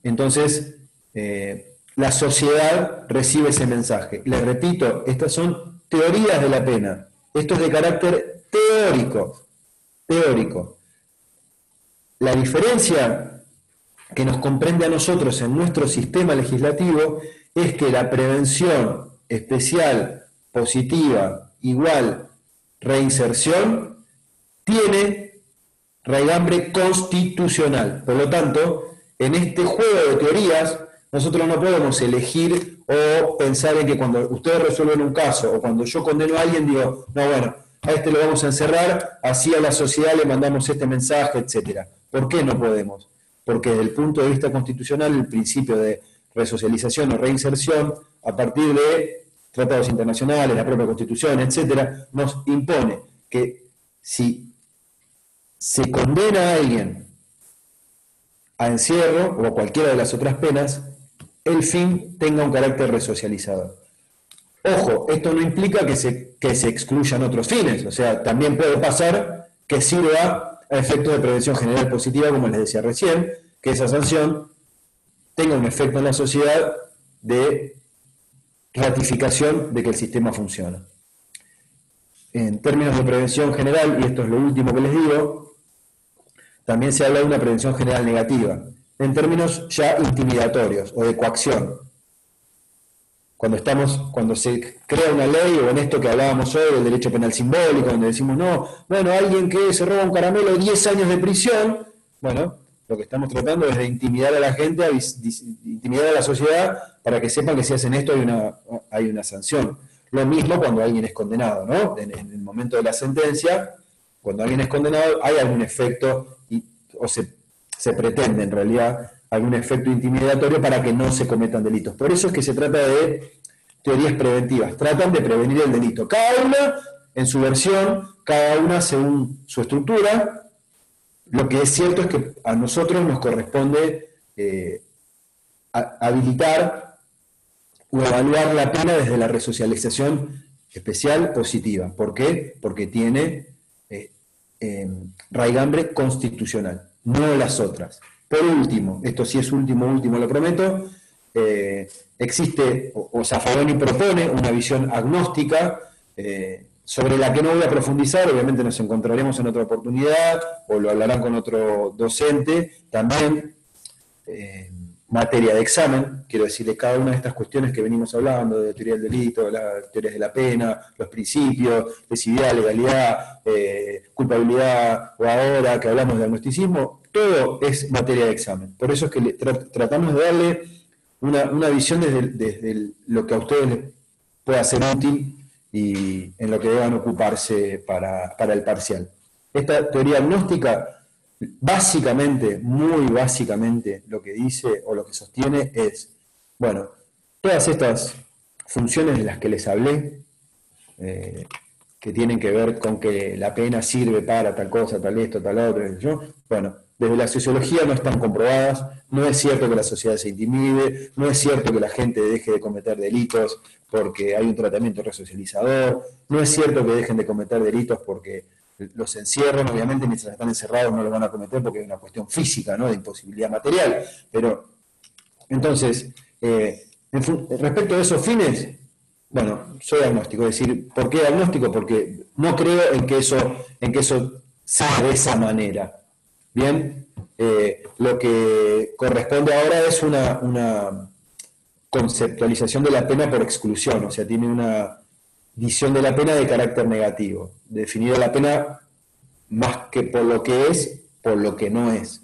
Entonces, eh, la sociedad recibe ese mensaje. Les repito, estas son teorías de la pena. Esto es de carácter teórico. Teórico. La diferencia que nos comprende a nosotros en nuestro sistema legislativo es que la prevención especial, positiva, igual, reinserción, tiene raigambre constitucional. Por lo tanto, en este juego de teorías, nosotros no podemos elegir o pensar en que cuando ustedes resuelven un caso o cuando yo condeno a alguien, digo, no, bueno, a este lo vamos a encerrar, así a la sociedad le mandamos este mensaje, etcétera. ¿Por qué no podemos? Porque desde el punto de vista constitucional, el principio de resocialización o reinserción, a partir de tratados internacionales, la propia constitución, etcétera, nos impone que si se condena a alguien a encierro o a cualquiera de las otras penas, el fin tenga un carácter resocializador. Ojo, esto no implica que se, que se excluyan otros fines, o sea, también puede pasar que sirva a efectos de prevención general positiva, como les decía recién, que esa sanción tenga un efecto en la sociedad de ratificación de que el sistema funciona. En términos de prevención general, y esto es lo último que les digo, también se habla de una prevención general negativa en términos ya intimidatorios o de coacción. Cuando, estamos, cuando se crea una ley, o en esto que hablábamos hoy del derecho penal simbólico, donde decimos, no, bueno, alguien que se roba un caramelo, 10 años de prisión, bueno, lo que estamos tratando es de intimidar a la gente, intimidar a la sociedad, para que sepan que si hacen esto hay una, hay una sanción. Lo mismo cuando alguien es condenado, ¿no? En, el momento de la sentencia, cuando alguien es condenado, hay algún efecto, o se se pretende en realidad algún efecto intimidatorio para que no se cometan delitos. Por eso es que se trata de teorías preventivas, tratan de prevenir el delito. Cada una en su versión, cada una según su estructura. Lo que es cierto es que a nosotros nos corresponde eh, habilitar o evaluar la pena desde la resocialización especial positiva. ¿Por qué? Porque tiene eh, eh, raigambre constitucional no las otras. Por último, esto sí es último, último, lo prometo, eh, existe, o, Zaffaroni propone una visión agnóstica eh, sobre la que no voy a profundizar, obviamente nos encontraremos en otra oportunidad, o lo hablarán con otro docente, también eh, materia de examen, quiero decirle cada una de estas cuestiones que venimos hablando, de teoría del delito, las teorías de la pena, los principios, lesividad, legalidad, eh, culpabilidad, o ahora que hablamos de agnosticismo, todo es materia de examen. Por eso es que tratamos de darle una, visión desde, lo que a ustedes les pueda ser útil y en lo que deban ocuparse para, para el parcial. Esta teoría agnóstica básicamente, muy básicamente, lo que dice o lo que sostiene es, bueno, todas estas funciones de las que les hablé, eh, que tienen que ver con que la pena sirve para tal cosa, tal esto, tal otro, bueno, desde la sociología no están comprobadas, no es cierto que la sociedad se intimide, no es cierto que la gente deje de cometer delitos porque hay un tratamiento resocializador, no es cierto que dejen de cometer delitos porque los encierran, obviamente mientras están encerrados no lo van a cometer porque es una cuestión física, ¿no? de imposibilidad material. Pero, entonces, eh, respecto a esos fines, bueno, soy agnóstico, es decir, ¿por qué agnóstico? Porque no creo en que eso, en que eso sea de esa manera. Bien, eh, lo que corresponde ahora es una, conceptualización de la pena por exclusión, o sea, tiene una visión de la pena de carácter negativo, definir la pena más que por lo que es, por lo que no es.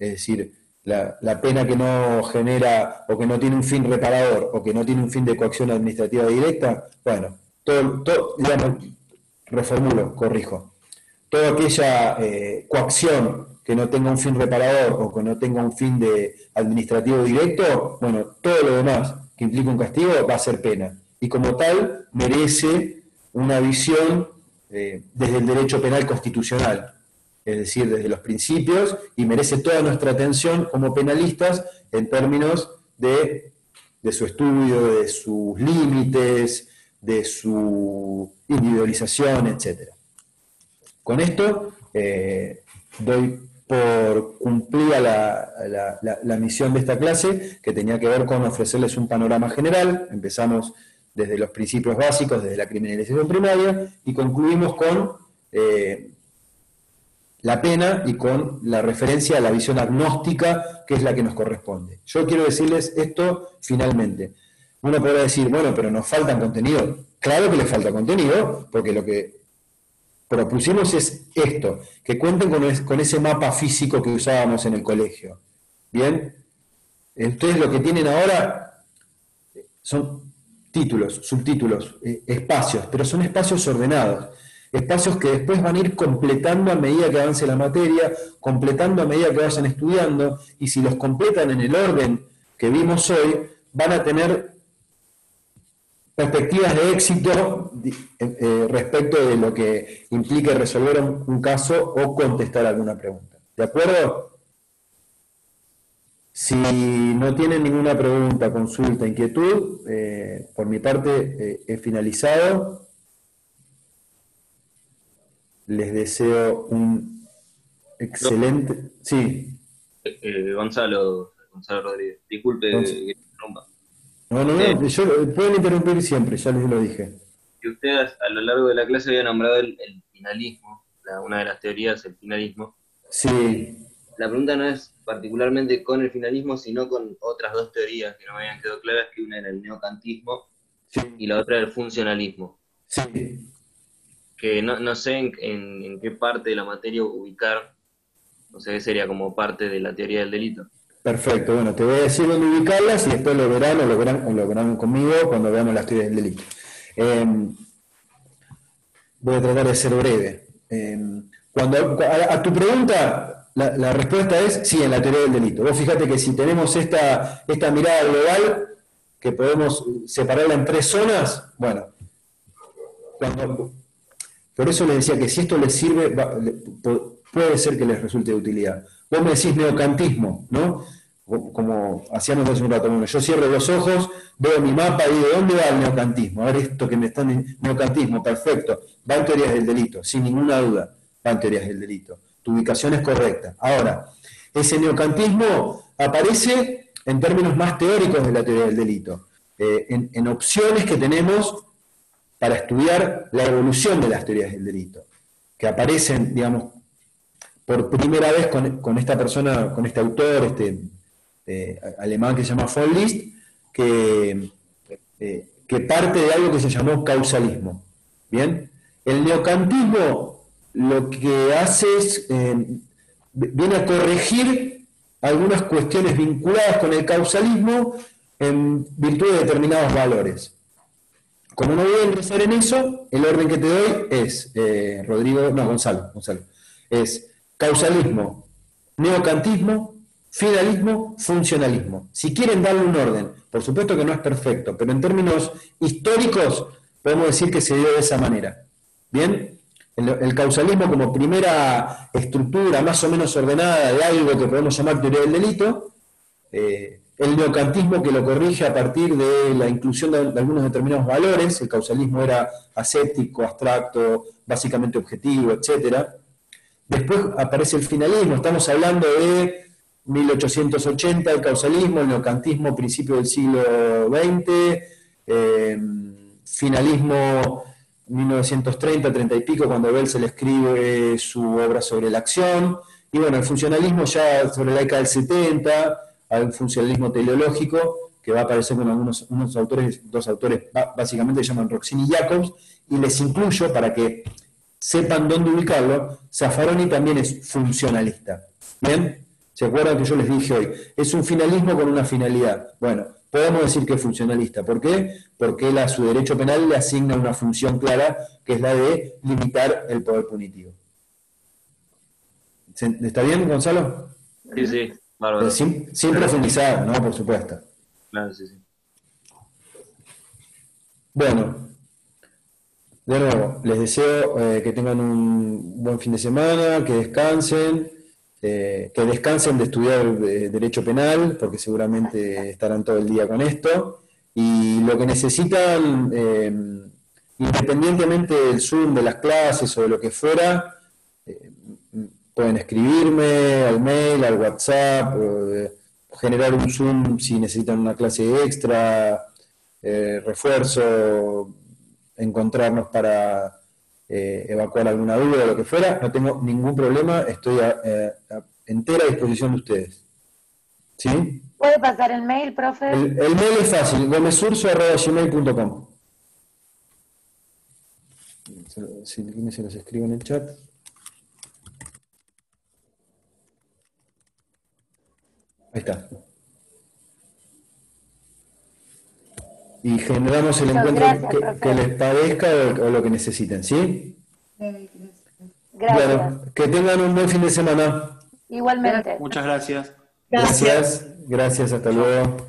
Es decir, la, pena que no genera o que no tiene un fin reparador o que no tiene un fin de coacción administrativa directa, bueno, todo, todo reformulo, corrijo, toda aquella eh, coacción que no tenga un fin reparador o que no tenga un fin de administrativo directo, bueno, todo lo demás que implica un castigo va a ser pena. Y como tal, merece una visión eh, desde el derecho penal constitucional, es decir, desde los principios, y merece toda nuestra atención como penalistas en términos de, su estudio, de sus límites, de su individualización, etc. Con esto eh, doy por cumplida la, misión de esta clase, que tenía que ver con ofrecerles un panorama general. Empezamos desde los principios básicos, desde la criminalización primaria, y concluimos con eh, la pena y con la referencia a la visión agnóstica, que es la que nos corresponde. Yo quiero decirles esto finalmente. Uno podrá decir, bueno, pero nos falta contenido. Claro que le falta contenido, porque lo que propusimos es esto, que cuenten con, ese mapa físico que usábamos en el colegio. Bien, ustedes lo que tienen ahora son títulos, subtítulos, eh, espacios, pero son espacios ordenados, espacios que después van a ir completando a medida que avance la materia, completando a medida que vayan estudiando, y si los completan en el orden que vimos hoy, van a tener perspectivas de éxito eh, eh, respecto de lo que implique resolver un, caso o contestar alguna pregunta. ¿De acuerdo? Si no tienen ninguna pregunta, consulta, inquietud, eh, por mi parte he finalizado. Les deseo un excelente... Sí. Gonzalo, Gonzalo Rodríguez, disculpe no, no, no, yo, pueden interrumpir siempre, ya les lo dije. Y usted a lo largo de la clase había nombrado el, finalismo, una de las teorías, el finalismo. Sí. La pregunta no es particularmente con el finalismo, sino con otras dos teorías que no me habían quedado claras, que una era el neocantismo y la otra era el funcionalismo. Sí. Que no, no sé en, en, qué parte de la materia ubicar, no sé, sería como parte de la teoría del delito. Perfecto, bueno, te voy a decir dónde ubicarlas y después lo verán o lo verán, lo verán conmigo cuando veamos las teorías del delito. Em, voy a tratar de ser breve. Em, cuando, a, tu pregunta, la, respuesta es sí, en la teoría del delito. Vos fíjate que si tenemos esta, esta mirada global, que podemos separarla en tres zonas, bueno, por eso les decía que si esto les sirve, puede ser que les resulte de utilidad. Vos me decís neocantismo, ¿no? Como hacíamos hace un rato. Bueno, yo cierro los ojos, veo mi mapa y digo, ¿dónde va el neocantismo? A ver esto que me están... Neocantismo, perfecto. Va en teorías del delito, sin ninguna duda. Va en teorías del delito. Tu ubicación es correcta. Ahora, ese neocantismo aparece en términos más teóricos de la teoría del delito, eh, en, opciones que tenemos para estudiar la evolución de las teorías del delito, que aparecen, digamos, por primera vez con, esta persona, con este autor este, eh, alemán que se llama von eh, que parte de algo que se llamó causalismo. ¿Bien? El neocantismo lo que hace es, eh, viene a corregir algunas cuestiones vinculadas con el causalismo en virtud de determinados valores. Como no voy a ingresar en eso, el orden que te doy es, Rodrigo, no, Gonzalo, Gonzalo, es causalismo, neocantismo, finalismo, funcionalismo. Si quieren darle un orden, por supuesto que no es perfecto, pero en términos históricos podemos decir que se dio de esa manera. ¿Bien? El, causalismo como primera estructura más o menos ordenada de algo que podemos llamar teoría del delito, eh, el neocantismo que lo corrige a partir de la inclusión de, algunos determinados valores, el causalismo era aséptico, abstracto, básicamente objetivo, etcétera, Después aparece el finalismo, estamos hablando de 1880, el causalismo, el neocantismo, principio del siglo XX, eh, finalismo 1930, 30 y pico, cuando le escribe su obra sobre la acción, y bueno, el funcionalismo ya sobre la década del 70, al funcionalismo teleológico, que va a aparecer con algunos unos autores, dos autores básicamente se llaman Roxini y Jacobs, y les incluyo para que sepan dónde ubicarlo, Zaffaroni también es funcionalista. ¿Bien? ¿Se acuerdan que yo les dije hoy? Es un finalismo con una finalidad. Bueno, podemos decir que es funcionalista. ¿Por qué? Porque él a su derecho penal le asigna una función clara, que es la de limitar el poder punitivo. ¿Está bien, Gonzalo? Sí, sí, bárbaro. Sin, profundizar, ¿no? Por supuesto. Claro, sí, sí. Bueno, de nuevo, les deseo eh, que tengan un buen fin de semana, que descansen, eh, que descansen de estudiar eh, Derecho Penal, porque seguramente estarán todo el día con esto. Y lo que necesitan, independientemente del Zoom, de las clases o de lo que fuera, pueden escribirme al mail, al WhatsApp, generar un Zoom si necesitan una clase extra, refuerzo, encontrarnos para eh, evacuar alguna duda o lo que fuera, no tengo ningún problema, estoy a, eh, entera disposición de ustedes. ¿Sí? ¿Puede pasar el mail, profe? El, mail es fácil, gomesurso.gmail.com Si se los escribo en el chat. Ahí está. Y generamos el encuentro que, les parezca o, lo que necesiten, ¿sí? Gracias. Bueno, que tengan un buen fin de semana. Igualmente. Muchas gracias. Gracias, gracias, hasta luego.